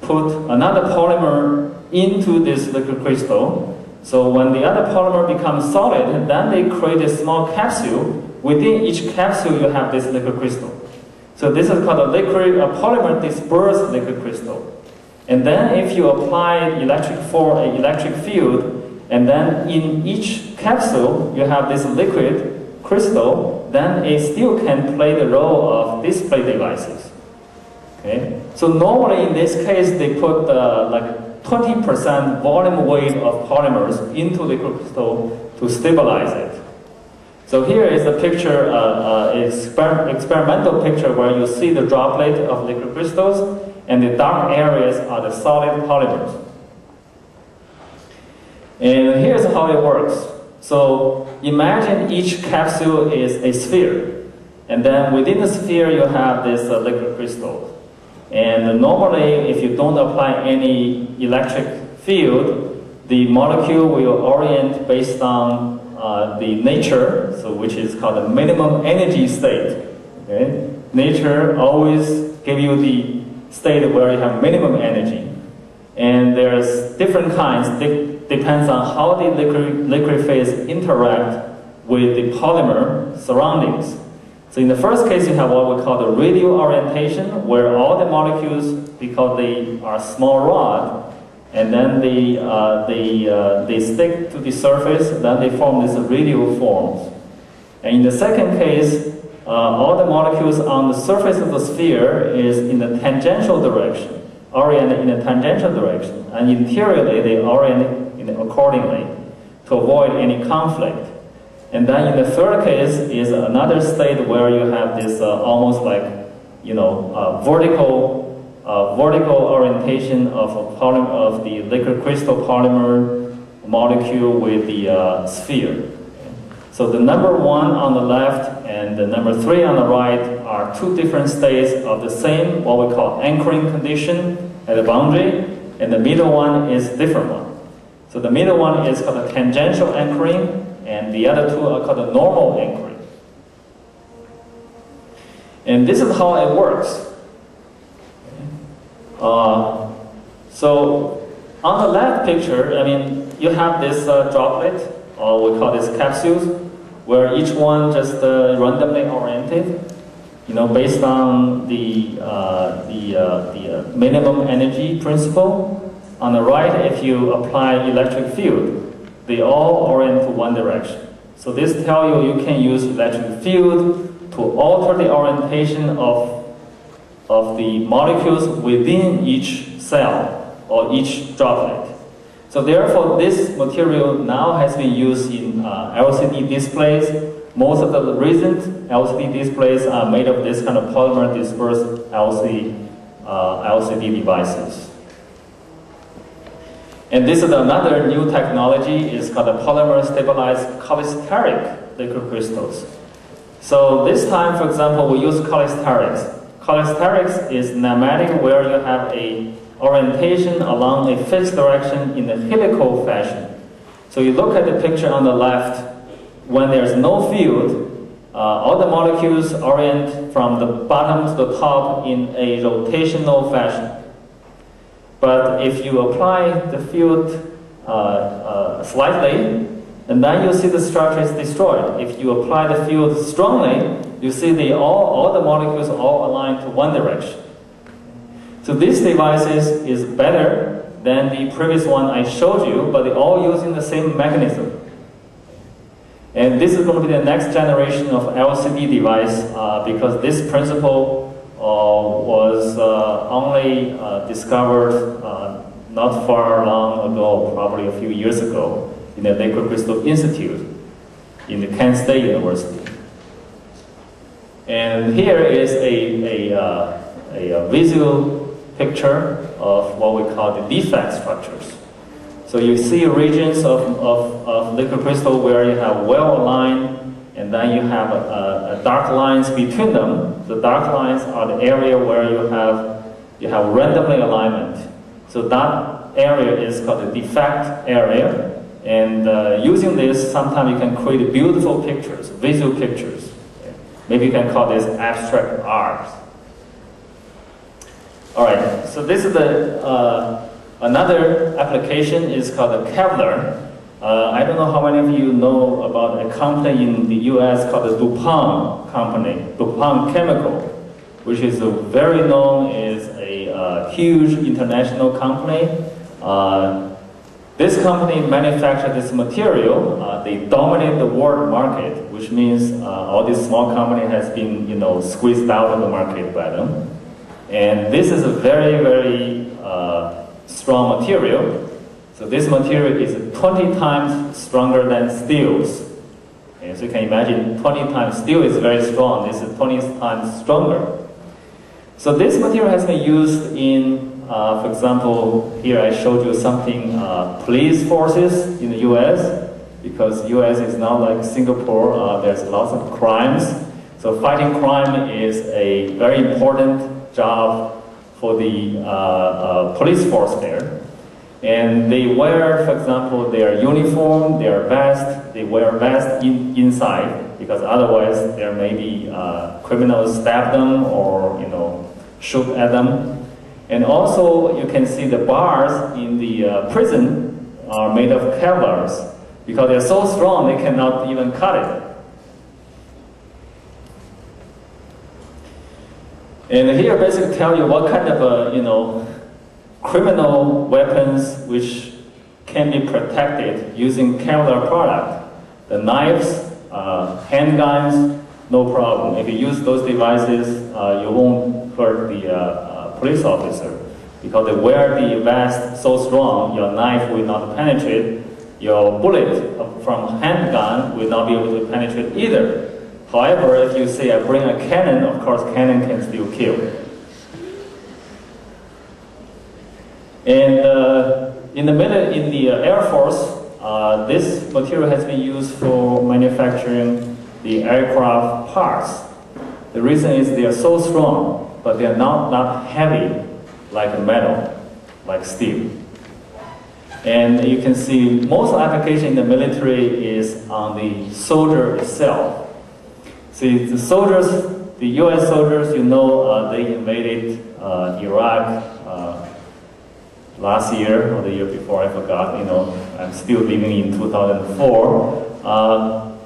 put another polymer into this liquid crystal. So when the other polymer becomes solid, then they create a small capsule. Within each capsule, you have this liquid crystal. So this is called a liquid, a polymer dispersed liquid crystal. And then if you apply electric for an electric field, and then in each capsule you have this liquid crystal, then it still can play the role of display devices. Okay? So normally in this case they put uh, like 20% volume weight of polymers into the crystal to stabilize it. So here is a picture, uh, uh, exper experimental picture where you see the droplet of liquid crystals and the dark areas are the solid polymers. And here's how it works. So imagine each capsule is a sphere. And then within the sphere you have this uh, liquid crystal. And normally, if you don't apply any electric field, the molecule will orient based on uh, the nature, so which is called the minimum energy state. Okay? nature always give you the state where you have minimum energy. And there's different kinds, de depends on how the liquid, liquid phase interact with the polymer surroundings. So in the first case, you have what we call the radial orientation, where all the molecules, because they are small rod, and then they, uh, they, uh, they stick to the surface, then they form these radial forms. And in the second case, uh, all the molecules on the surface of the sphere is in the tangential direction, oriented in the tangential direction, and interiorly they orient in accordingly to avoid any conflict. And then in the third case is another state where you have this uh, almost like, you know, uh, vertical uh, vertical orientation of, polymer, of the liquid crystal polymer molecule with the uh, sphere. So the number one on the left and the number three on the right are two different states of the same, what we call anchoring condition at the boundary, and the middle one is different one. So the middle one is called the tangential anchoring, and the other two are called the normal anchoring. And this is how it works. Uh, so on the left picture, I mean, you have this uh, droplet, or we call this capsules, where each one just uh, randomly oriented, you know, based on the, uh, the, uh, the uh, minimum energy principle. On the right, if you apply electric field, they all orient to one direction. So this tells you you can use electric field to alter the orientation of of the molecules within each cell or each droplet. So therefore, this material now has been used in uh, LCD displays. Most of the recent LCD displays are made of this kind of polymer dispersed LCD, uh, LCD devices. And this is another new technology. It's called the polymer stabilized cholesteric liquid crystals. So this time, for example, we use cholesterics. Cholesterics is nematic where you have a orientation along a fixed direction in a helical fashion. So you look at the picture on the left, when there's no field, uh, all the molecules orient from the bottom to the top in a rotational fashion. But if you apply the field uh, uh, slightly, and then you see the structure is destroyed. If you apply the field strongly, you see they all, all the molecules all align to one direction. So this device is better than the previous one I showed you, but they're all using the same mechanism. And this is going to be the next generation of LCD device uh, because this principle was uh, only uh, discovered uh, not far long ago, probably a few years ago in the Liquid Crystal Institute in the Kent State University. And here is a, a, uh, a, a visual picture of what we call the defect structures. So you see regions of, of, of liquid crystal where you have well-aligned and then you have a, a, dark lines between them. The dark lines are the area where you have, you have randomly alignment. So that area is called the defect area. And uh, using this, sometimes you can create beautiful pictures, visual pictures. Maybe you can call this abstract art. All right, so this is the, uh, another application is called the Kevlar. Uh, I don't know how many of you know about a company in the US called the DuPont company, DuPont Chemical, which is very known as a uh, huge international company. Uh, this company manufactured this material. Uh, they dominate the world market, which means uh, all these small company has been, you know, squeezed out of the market by them. And this is a very, very uh, strong material. So this material is 20 times stronger than steels. So you can imagine 20 times steel is very strong. This is 20 times stronger. So this material has been used in uh, for example, here I showed you something, uh, police forces in the US, because US is not like Singapore, uh, there's lots of crimes. So fighting crime is a very important job for the uh, uh, police force there. And they wear, for example, their uniform, their vest, they wear vest in, inside. because otherwise there may be uh, criminals stab them or you know shoot at them. And also you can see the bars in the uh, prison are made of Kevlars because they're so strong they cannot even cut it. And here basically tell you what kind of uh, you know criminal weapons which can be protected using Kevlar product. The knives, uh, handguns, no problem. If you use those devices, uh, you won't hurt the uh, uh, police officer because they wear the vest so strong, your knife will not penetrate. Your bullet from handgun will not be able to penetrate either. However, if you say I bring a cannon, of course cannon can still kill. And uh, in the middle, in the uh, Air Force, uh, this material has been used for manufacturing the aircraft parts. The reason is they are so strong, but they are not, not heavy like metal, like steel. And you can see most application in the military is on the soldier itself. See, the soldiers, the US soldiers, you know, uh, they invaded uh, Iraq last year or the year before, I forgot, you know, I'm still living in 2004. Uh,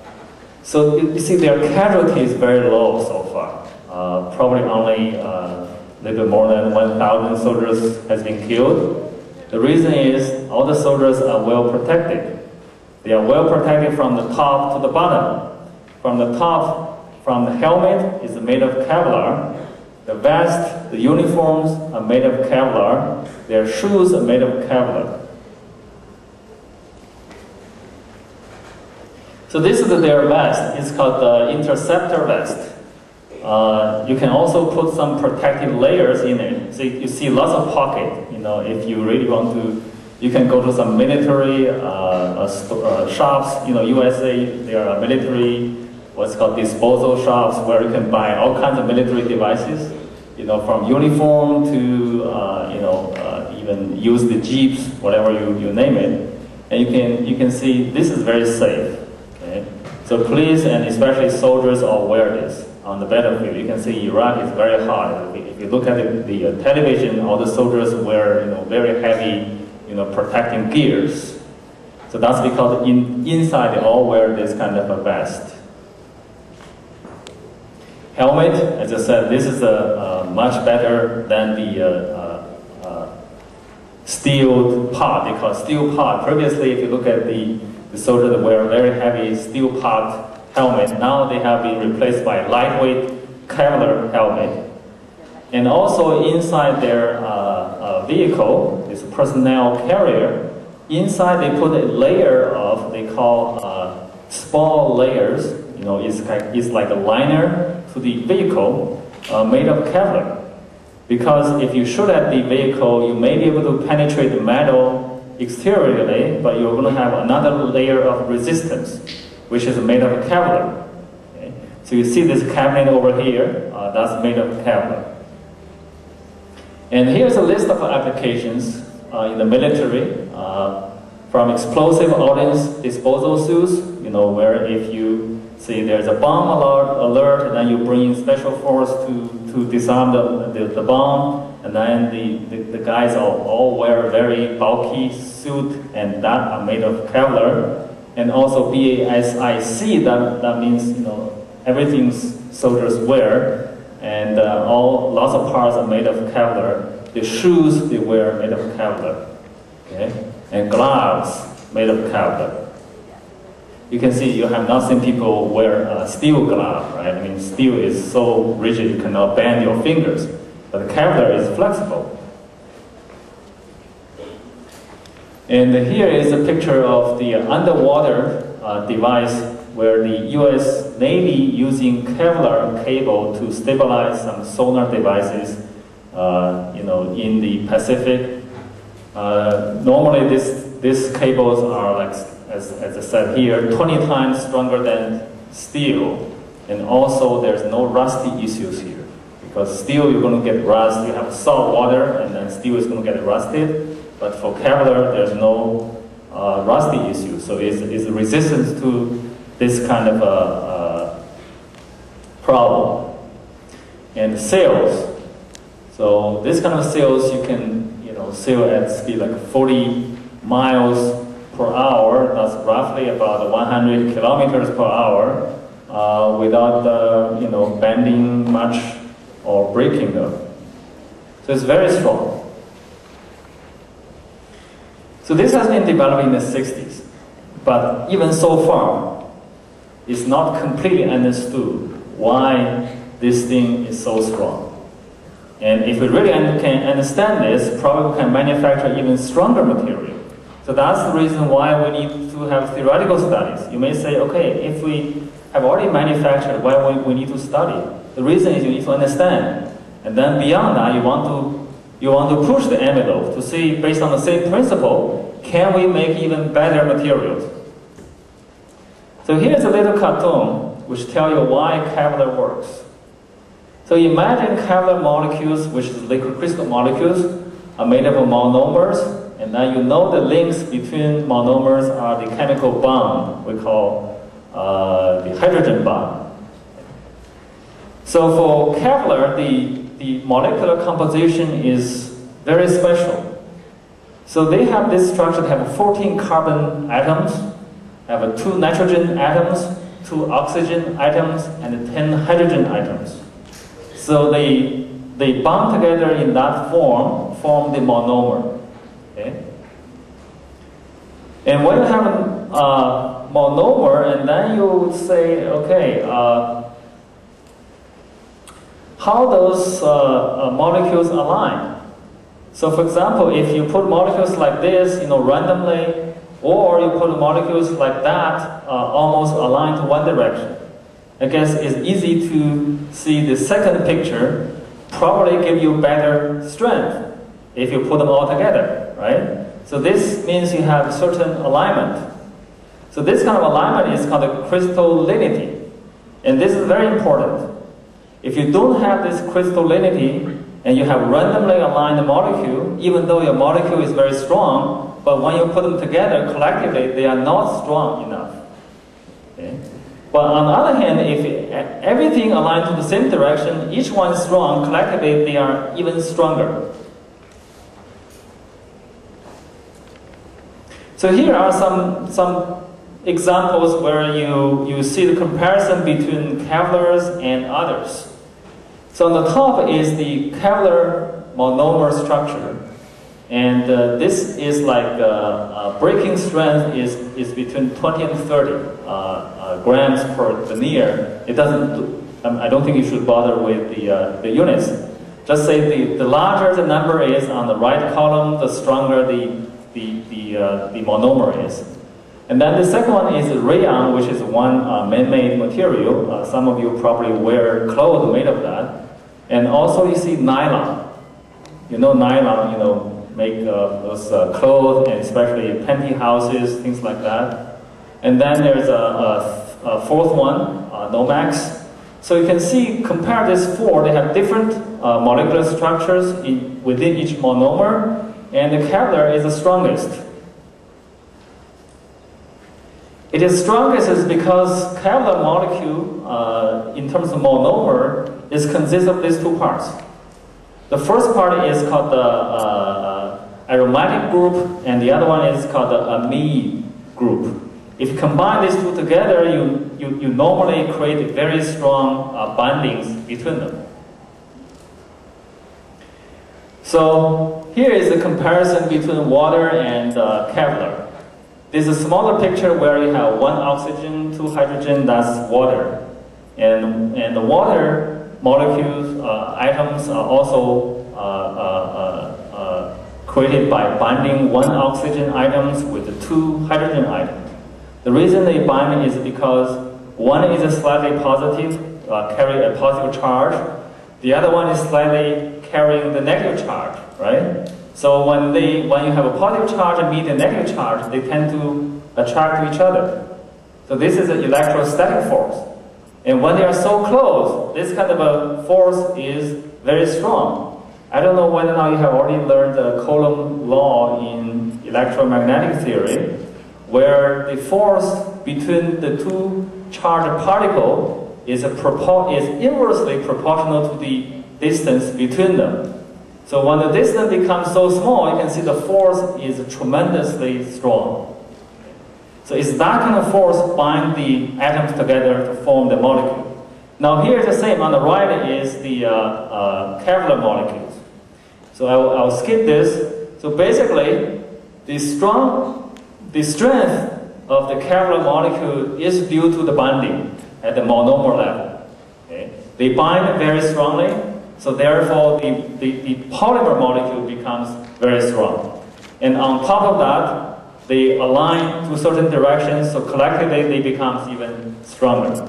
so you see their casualty is very low so far. Uh, probably only uh, a little bit more than 1,000 soldiers has been killed. The reason is all the soldiers are well protected. They are well protected from the top to the bottom. From the top, from the helmet is made of Kevlar. The vest, the uniforms are made of Kevlar. Their shoes are made of Kevlar. So this is their vest. It's called the interceptor vest. Uh, you can also put some protective layers in it. So you see lots of pocket. You know, if you really want to, you can go to some military uh, uh, shops. You know, USA there are military what's called disposal shops where you can buy all kinds of military devices. You know, from uniform to uh, you know uh, even use the jeeps, whatever you, you name it, and you can you can see this is very safe. Okay, so police and especially soldiers all wear this on the battlefield. You can see Iraq is very hot. If you look at the, the uh, television, all the soldiers wear you know, very heavy you know, protecting gears. So that's because in, inside they all wear this kind of a vest. Helmet, as I said, this is a, much better than the uh, uh, uh steel pot. They call steel pot. Previously, if you look at the, the soldiers that wear very heavy steel pot helmet. Now they have been replaced by lightweight Kevlar helmet. And also inside their uh, uh, vehicle, this personnel carrier, inside they put a layer of, they call uh, small layers, you know, it's it's like a liner to the vehicle uh, made of Kevlar. Because if you shoot at the vehicle, you may be able to penetrate the metal exteriorly, but you're going to have another layer of resistance which is made of Kevlar. Okay? So you see this cabinet over here, uh, that's made of Kevlar. And here's a list of applications uh, in the military, uh, from explosive ordnance disposal suits, you know, where if you see there's a bomb alert, alert and then you bring in special force to, to disarm the, the, the bomb, and then the, the, the guys all, all wear very bulky suit and that are made of Kevlar. And also BASIC, that, that means you know everything soldiers wear, and uh, all lots of parts are made of Kevlar. The shoes they wear made of Kevlar, okay, and gloves made of Kevlar. You can see you have not seen people wear a steel glove, right? I mean, steel is so rigid you cannot bend your fingers, but the Kevlar is flexible. And here is a picture of the underwater uh, device where the US Navy using Kevlar cable to stabilize some sonar devices uh, you know, in the Pacific. Uh, normally this, these cables are like, as, as I said here, 20 times stronger than steel. And also there's no rusty issues here. Because steel you're going to get rust, you have salt water and then steel is going to get rusted. But for Kevlar, there's no uh, rusty issue. So it's, it's resistant to this kind of uh, uh, problem. And sails. So this kind of sails you can you know sail at speed like 40 miles per hour. That's roughly about 100 kilometers per hour uh, without uh, you know bending much or breaking them. So it's very strong. So this has been developed in the 60s, but even so far, it's not completely understood why this thing is so strong. And if we really can understand this, probably we can manufacture even stronger material. So that's the reason why we need to have theoretical studies. You may say, okay, if we have already manufactured, why we, we need to study? The reason is you need to understand. And then beyond that, you want to you want to push the envelope to see, based on the same principle, can we make even better materials? So here's a little cartoon which tell you why Kevlar works. So imagine Kevlar molecules, which is liquid crystal molecules, are made up of monomers, and then you know the links between monomers are the chemical bond we call uh, the hydrogen bond. So for Kevlar, the the molecular composition is very special. So they have this structure, they have 14 carbon atoms, have two nitrogen atoms, two oxygen atoms, and 10 hydrogen atoms. So they, they bond together in that form, form the monomer. Okay? And when you have a uh, monomer, and then you say, okay, uh, how those uh, uh, molecules align. So for example, if you put molecules like this, you know, randomly, or you put molecules like that, uh, almost aligned to one direction, I guess it's easy to see the second picture probably give you better strength if you put them all together, right? So this means you have certain alignment. So this kind of alignment is called a crystallinity. And this is very important. If you don't have this crystallinity and you have randomly aligned molecule, even though your molecule is very strong, but when you put them together collectively, they are not strong enough. Okay? But on the other hand, if everything aligns to the same direction, each one is strong, collectively they are even stronger. So here are some, some examples where you, you see the comparison between Kevlar's and others. So on the top is the Kevlar monomer structure. And uh, this is like uh, uh, breaking strength is, is between 20 and 30 uh, uh, grams per denier. It doesn't, um, I don't think you should bother with the, uh, the units. Just say the, the larger the number is on the right column, the stronger the, the, the, the monomer is. And then the second one is rayon, which is one man-made material. some of you probably wear clothes made of that. And also you see nylon. You know nylon, you know, make uh, those uh, clothes and especially pantyhouses, things like that. And then there's a, a, a fourth one, uh, Nomex. So you can see, compare these four, they have different uh, molecular structures in, within each monomer, and the Kevlar is the strongest. It is strongest is because Kevlar molecule, uh, in terms of monomer, is consists of these two parts. The first part is called the uh, aromatic group, and the other one is called the amide group. If you combine these two together, you, you, you normally create very strong uh, bindings between them. So here is the comparison between water and uh, Kevlar. This is a smaller picture where you have one oxygen, two hydrogen, that's water. And, and the water molecules, uh, atoms are also uh, uh, created by binding one oxygen atoms with two hydrogen atoms. The reason they bind is because one is slightly positive, uh, carry a positive charge. The other one is slightly carrying the negative charge, right? So when they, when you have a positive charge and meet a negative charge, they tend to attract to each other. So this is an electrostatic force. And when they are so close, this kind of a force is very strong. I don't know whether now you have already learned the Coulomb law in electromagnetic theory, where the force between the two charged particles is, is inversely proportional to the distance between them. So when the distance becomes so small, you can see the force is tremendously strong. So it's that kind of force bind the atoms together to form the molecule. Now here is the same. On the right is the uh, uh, Kevlar molecules. So I will, I will skip this. So basically, the strong, the strength of the Kevlar molecule is due to the binding at the monomer level. Okay? They bind very strongly, so therefore the, the, the polymer molecule becomes very strong. And on top of that, they align to certain directions, so collectively they become even stronger.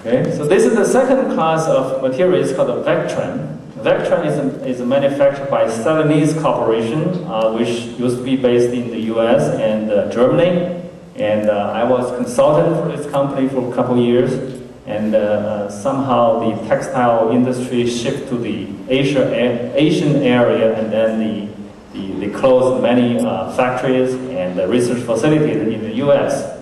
Okay, so this is the second class of materials called the Vectran. Vectran is, is manufactured by Celanese Corporation, uh, which used to be based in the US and uh, Germany. And uh, I was consultant for this company for a couple years. And uh, somehow the textile industry shift to the Asia, Asian area and then the, the, they closed many uh, factories and research facilities in the US.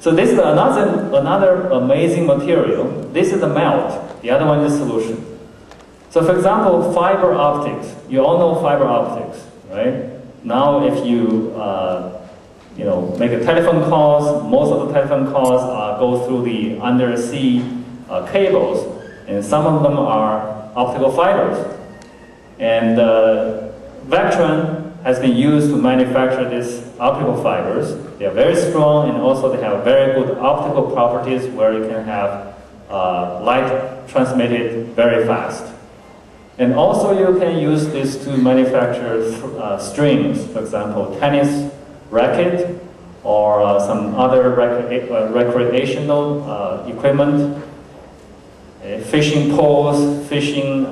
So this is another, another amazing material. This is the melt, the other one is solution. So for example, fiber optics. You all know fiber optics, right? Now if you uh, you know, make a telephone calls. Most of the telephone calls uh, go through the undersea uh, cables, and some of them are optical fibers. And uh, Vectran has been used to manufacture these optical fibers. They are very strong, and also they have very good optical properties where you can have uh, light transmitted very fast. And also you can use this to manufacture uh, strings, for example, tennis racket or uh, some other uh, recreational uh, equipment, uh, fishing poles, fishing,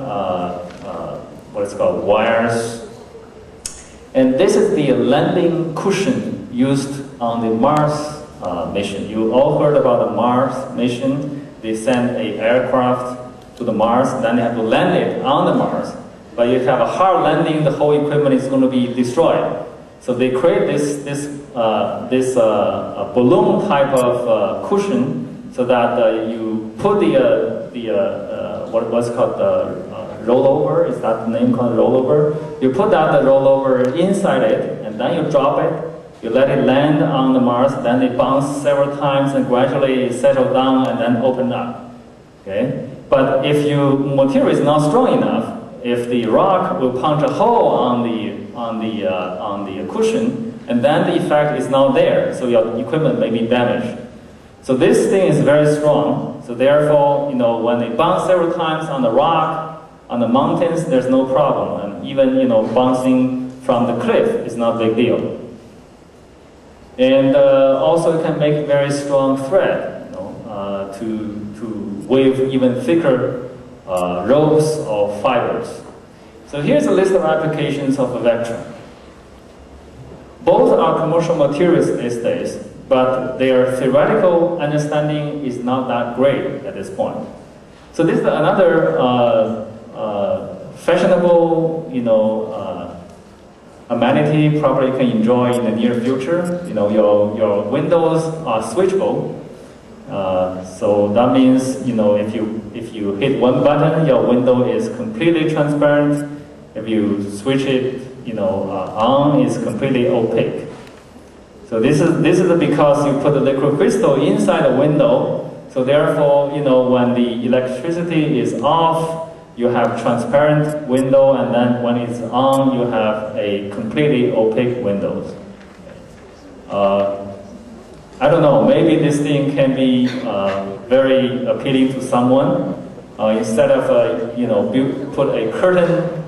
what is called, wires. And this is the landing cushion used on the Mars mission. You all heard about the Mars mission. They send a aircraft to the Mars, then they have to land it on the Mars. But if you have a hard landing, the whole equipment is going to be destroyed. So they create this, this, uh, this uh, balloon type of uh, cushion so that uh, you put the, uh, the what, what's called the rollover, is that the name called rollover? You put that the rollover inside it and then you drop it you let it land on the Mars, then it bounce several times and gradually settle down and then open up. Okay? But if your material is not strong enough, if the rock will punch a hole on the on the, uh, on the cushion, and then the effect is not there, so your equipment may be damaged. So this thing is very strong, so therefore, you know, when it bounce several times on the rock, on the mountains, there's no problem, and even, you know, bouncing from the cliff is not a big deal. And uh, also it can make very strong thread, you know, uh, to, to weave even thicker uh, ropes or fibers. So here's a list of applications of a Vectran. Both are commercial materials these days, but their theoretical understanding is not that great at this point. So this is another uh, uh, fashionable, you know, uh, amenity probably you can enjoy in the near future. You know, your, your windows are switchable. Uh, so that means, you know, if you, if you hit one button, your window is completely transparent. If you switch it, you know, uh, on, it's completely opaque. So this is this is because you put the liquid crystal inside the window. So therefore, you know, when the electricity is off, you have transparent window, and then when it's on, you have a completely opaque windows. Uh, I don't know, maybe this thing can be uh, very appealing to someone. Uh, instead of, uh, you know, put a curtain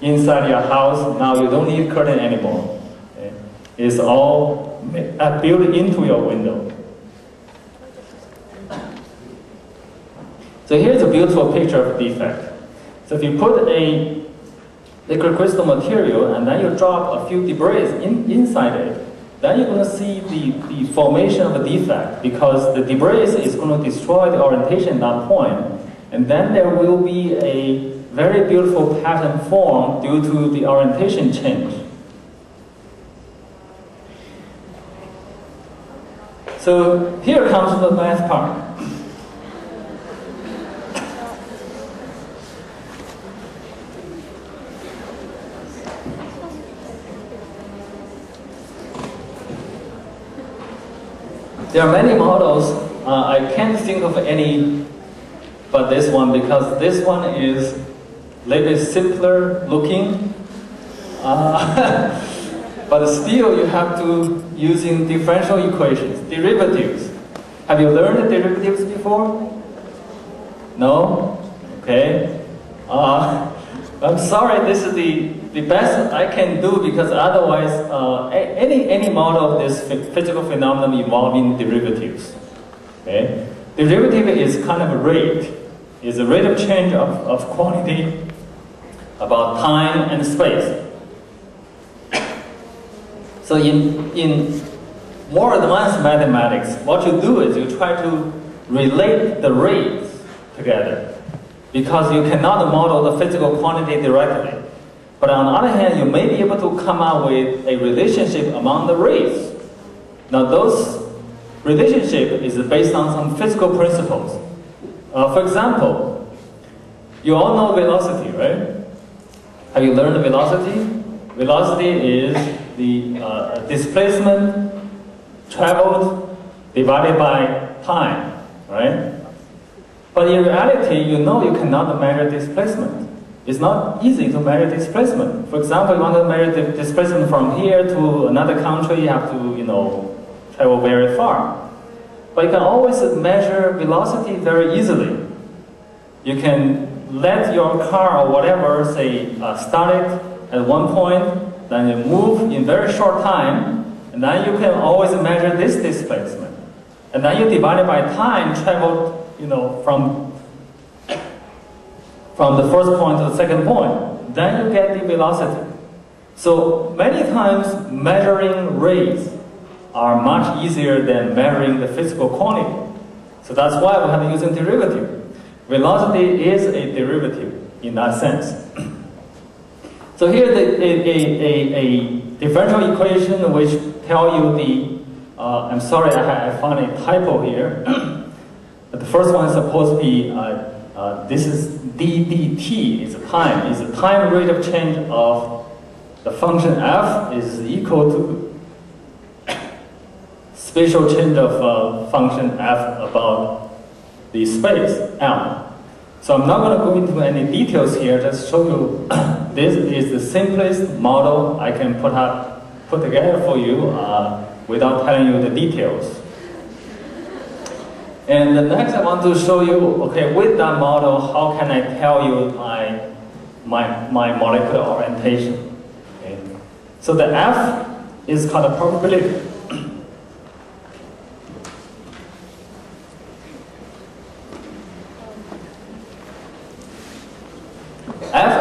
inside your house, now you don't need curtain anymore. Okay? It's all uh, built into your window. So here's a beautiful picture of defect. So if you put a liquid crystal material and then you drop a few debris in, inside it, then you're going to see the, the formation of a defect because the debris is going to destroy the orientation at that point, and then there will be a very beautiful pattern formed due to the orientation change. So here comes the math part. There are many models. Uh, I can't think of any but this one because this one is little bit simpler looking. Uh, but still you have to using differential equations, derivatives. Have you learned derivatives before? No? Okay. Uh, I'm sorry, this is the, the best I can do because otherwise uh, any, any model of this physical phenomenon involving derivatives. Okay? Derivative is kind of a rate. It's a rate of change of, of quantity about time and space. So in, in more advanced mathematics, what you do is you try to relate the rates together because you cannot model the physical quantity directly. But on the other hand, you may be able to come up with a relationship among the rates. Now those relationship is based on some physical principles. Uh, for example, you all know velocity, right? Have you learned the velocity? Velocity is the uh, displacement traveled divided by time, right? But in reality, you know you cannot measure displacement. It's not easy to measure displacement. For example, you want to measure the displacement from here to another country, you have to, you know, travel very far. But you can always measure velocity very easily. You can let your car or whatever, say, uh, start it at one point, then you move in very short time, and then you can always measure this displacement. And then you divide it by time traveled you know, from, from the first point to the second point. Then you get the velocity. So many times measuring rates are much easier than measuring the physical quantity. So that's why we have to use a derivative. Velocity is a derivative in that sense. so here the, a, a, a, differential equation which tell you the, uh, I'm sorry I, I found a typo here. The first one is supposed to be, uh, uh, this is ddt, is time, is the time rate of change of the function f is equal to spatial change of uh, function f about the space m. So I'm not going to go into any details here, just show you this is the simplest model I can put, up, put together for you uh, without telling you the details. And the next I want to show you, okay, with that model, how can I tell you my, my, my molecular orientation? Okay. So the F is called a probability.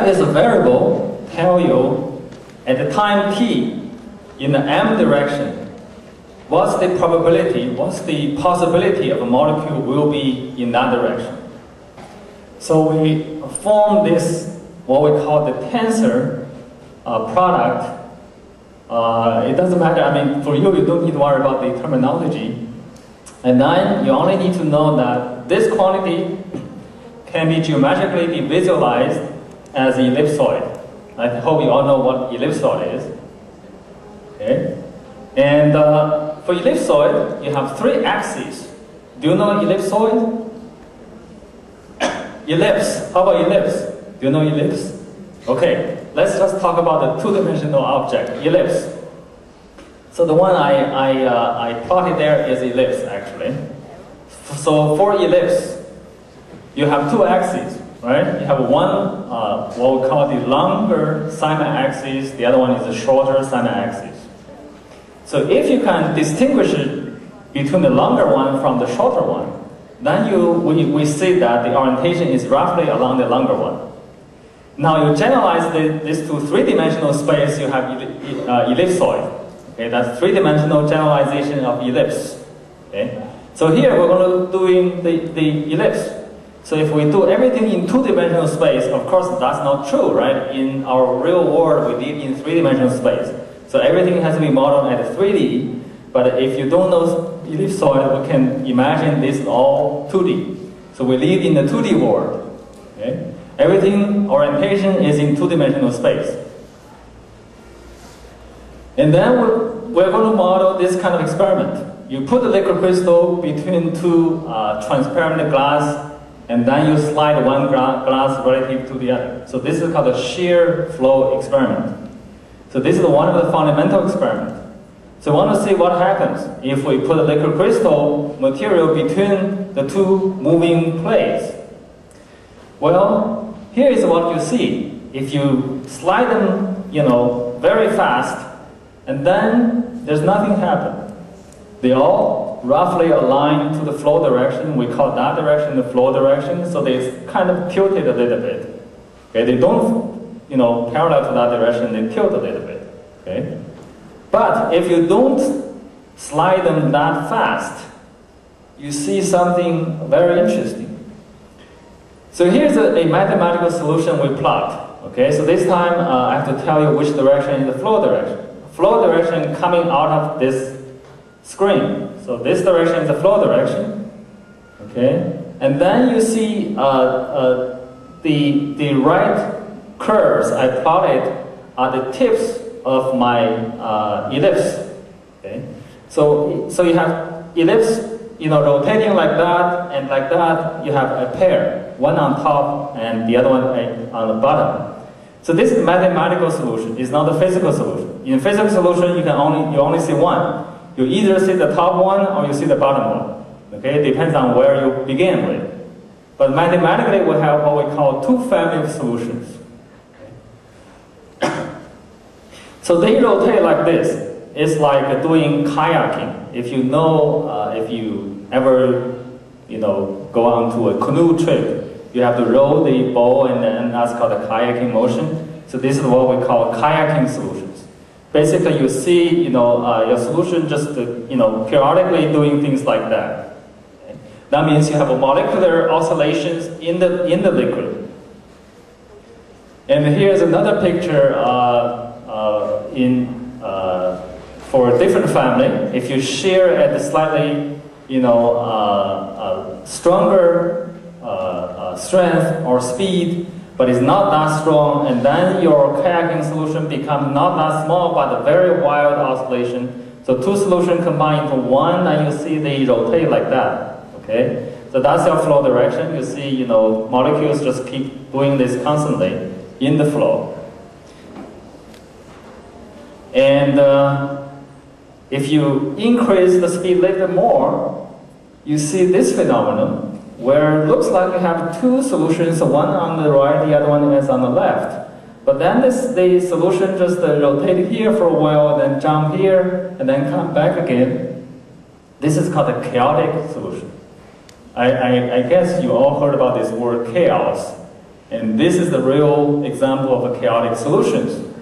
F is a variable, tell you, at the time t, in the m direction, what's the probability, what's the possibility of a molecule will be in that direction. So we form this, what we call the tensor uh, product. Uh, it doesn't matter, I mean, for you, you don't need to worry about the terminology. And then you only need to know that this quantity can be geometrically be visualized as ellipsoid. I hope you all know what ellipsoid is. Okay? And uh, for ellipsoid, you have three axes. Do you know ellipsoid? ellipse. How about ellipse? Do you know ellipse? Okay, let's just talk about the two-dimensional object, ellipse. So the one I, I, uh, I plotted there is ellipse, actually. So for ellipse, you have two axes, right? You have one, uh, what we call the longer semi-axis, the other one is the shorter semi-axis. So if you can distinguish between the longer one from the shorter one, then you, we, we see that the orientation is roughly along the longer one. Now you generalize the, this to three-dimensional space, you have uh, ellipsoid. Okay, that's three-dimensional generalization of ellipse. Okay? So here we're going to doing the, the ellipse. So if we do everything in two-dimensional space, of course that's not true, right? In our real world, we live in three-dimensional space. So everything has to be modeled at 3D, but if you don't know ellipsoid, we can imagine this all 2D. So we live in the 2D world. Okay? Everything, orientation is in two-dimensional space. And then we're, going to model this kind of experiment. you put the liquid crystal between two uh, transparent glass, and then you slide one glass relative to the other. So this is called a shear flow experiment. So this is one of the fundamental experiments. So we want to see what happens if we put a liquid crystal material between the two moving plates. Well, here is what you see. If you slide them, you know, very fast, and then there's nothing happen. They all roughly aligned to the flow direction. We call that direction the flow direction. So they kind of tilted a little bit. Okay, they don't, you know, parallel to that direction. They tilt a little bit. Okay, but if you don't slide them that fast, you see something very interesting. So here's a, a mathematical solution we plot. Okay, so this time uh, I have to tell you which direction is the flow direction. Flow direction coming out of this screen. So this direction is the flow direction. Okay? And then you see uh, uh, the, the right curves I plotted are the tips of my uh, ellipse. Okay? So, so you have ellipse you know, rotating like that and like that, you have a pair, one on top and the other one on the bottom. So this is mathematical solution. It's not a physical solution. In physical solution, you can only you only see one. You either see the top one or you see the bottom one. Okay, it depends on where you begin with. But mathematically, we have what we call two family of solutions. so they rotate like this. It's like doing kayaking. If you know, uh, if you ever, you know, go on to a canoe trip, you have to row the boat and then that's called a kayaking motion. So this is what we call kayaking solution basically you see, you know, uh, your solution just, uh, you know, periodically doing things like that. That means you have molecular oscillations in the, in the liquid. And here's another picture uh, uh in, uh, for a different family. If you shear at a slightly, you know, uh, stronger strength or speed, but it's not that strong, and then your kayaking solution becomes not that small, but a very wild oscillation. So two solutions combine into one, and you see they rotate like that. Okay, so that's your flow direction. You see, you know, molecules just keep doing this constantly in the flow. And uh, if you increase the speed a little more, you see this phenomenon where it looks like you have two solutions, one on the right, the other one is on the left. But then this, the solution just uh, rotate here for a while, then jump here, and then come back again. This is called a chaotic solution. I, I, I guess you all heard about this word chaos. And this is the real example of a chaotic solutions.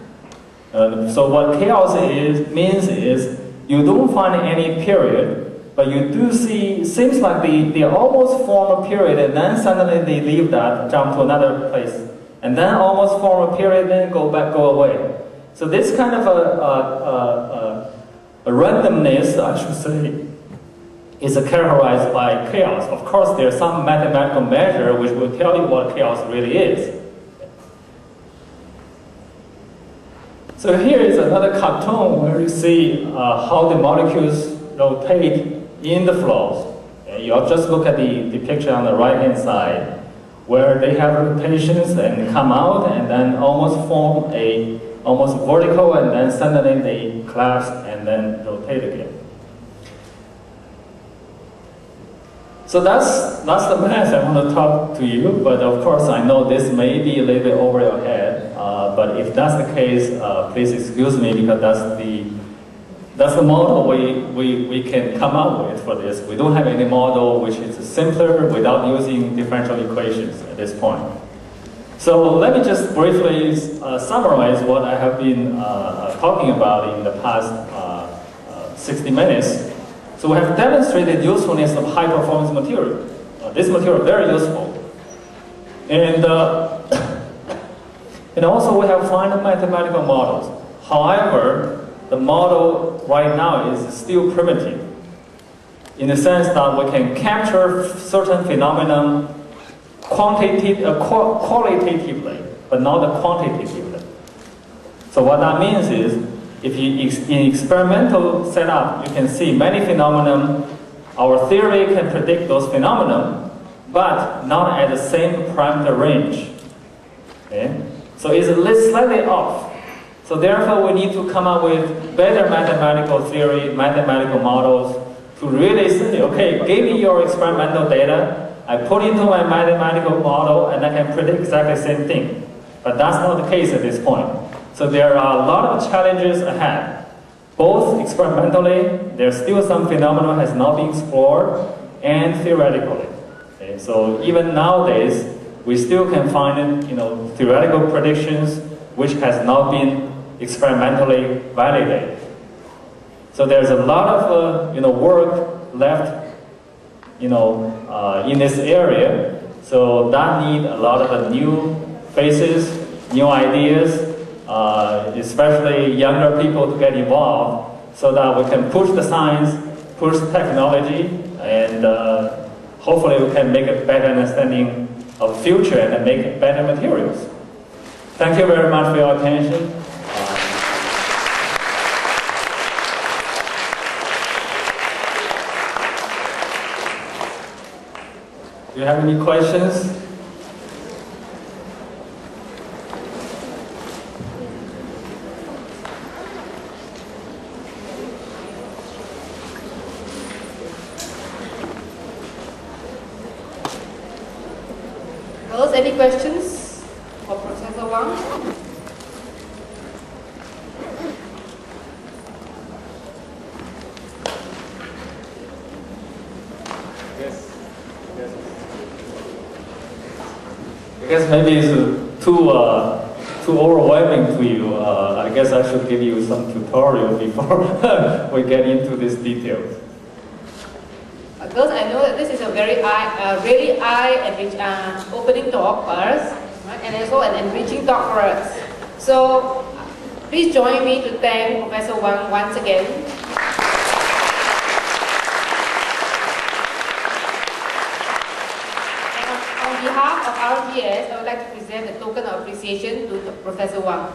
Uh, so what chaos is, means is you don't find any period but you do see, seems like they, they almost form a period and then suddenly they leave that, jump to another place. And then almost form a period, then go back, go away. So this kind of a, a, a, a randomness, I should say, is characterized by chaos. Of course, there's some mathematical measure which will tell you what chaos really is. So here is another cartoon where you see uh, how the molecules rotate in the flows. You just look at the, the picture on the right hand side where they have rotations and come out and then almost form a almost vertical and then suddenly they collapse and then rotate again. So that's, that's the math I want to talk to you, but of course I know this may be a little bit over your head, uh, but if that's the case, uh, please excuse me because that's the that's the model we, we, we can come up with for this. We don't have any model which is simpler without using differential equations at this point. So let me just briefly uh, summarize what I have been uh, uh talking about in the past uh, uh 60 minutes. So we have demonstrated usefulness of high performance material. Uh, this material is very useful. And, and also we have final mathematical models. However, the model right now is still primitive in the sense that we can capture certain phenomena quantitative, uh, qualitatively, but not quantitatively. So what that means is, if you ex- in experimental setup, you can see many phenomena. Our theory can predict those phenomena, but not at the same parameter range. Okay? So it's a slightly off. So therefore, we need to come up with better mathematical theory, mathematical models to really say, okay, give me your experimental data, I put into my mathematical model, and I can predict exactly the same thing. But that's not the case at this point. So there are a lot of challenges ahead. Both experimentally, there's still some phenomena has not been explored, and theoretically. Okay, so even nowadays, we still can find you know, theoretical predictions which has not been experimentally validated. So there's a lot of uh, you know, work left you know, uh, in this area. So that need a lot of new faces, new ideas, uh, especially younger people to get involved so that we can push the science, push technology, and uh, hopefully we can make a better understanding of the future and make better materials. Thank you very much for your attention. Do you have any questions? Girls, any questions for Professor Wang? Yes. Yes. I guess maybe it's too uh, too overwhelming to you. Uh, I guess I should give you some tutorial before we get into these details. Girls, I know that this is a very eye, uh, really eye enrich, uh, opening talk for us, right? and also an enriching talk for us. So, please join me to thank Professor Wang once again. On- on behalf of RGS, I would like to present a token of appreciation to Professor Wang.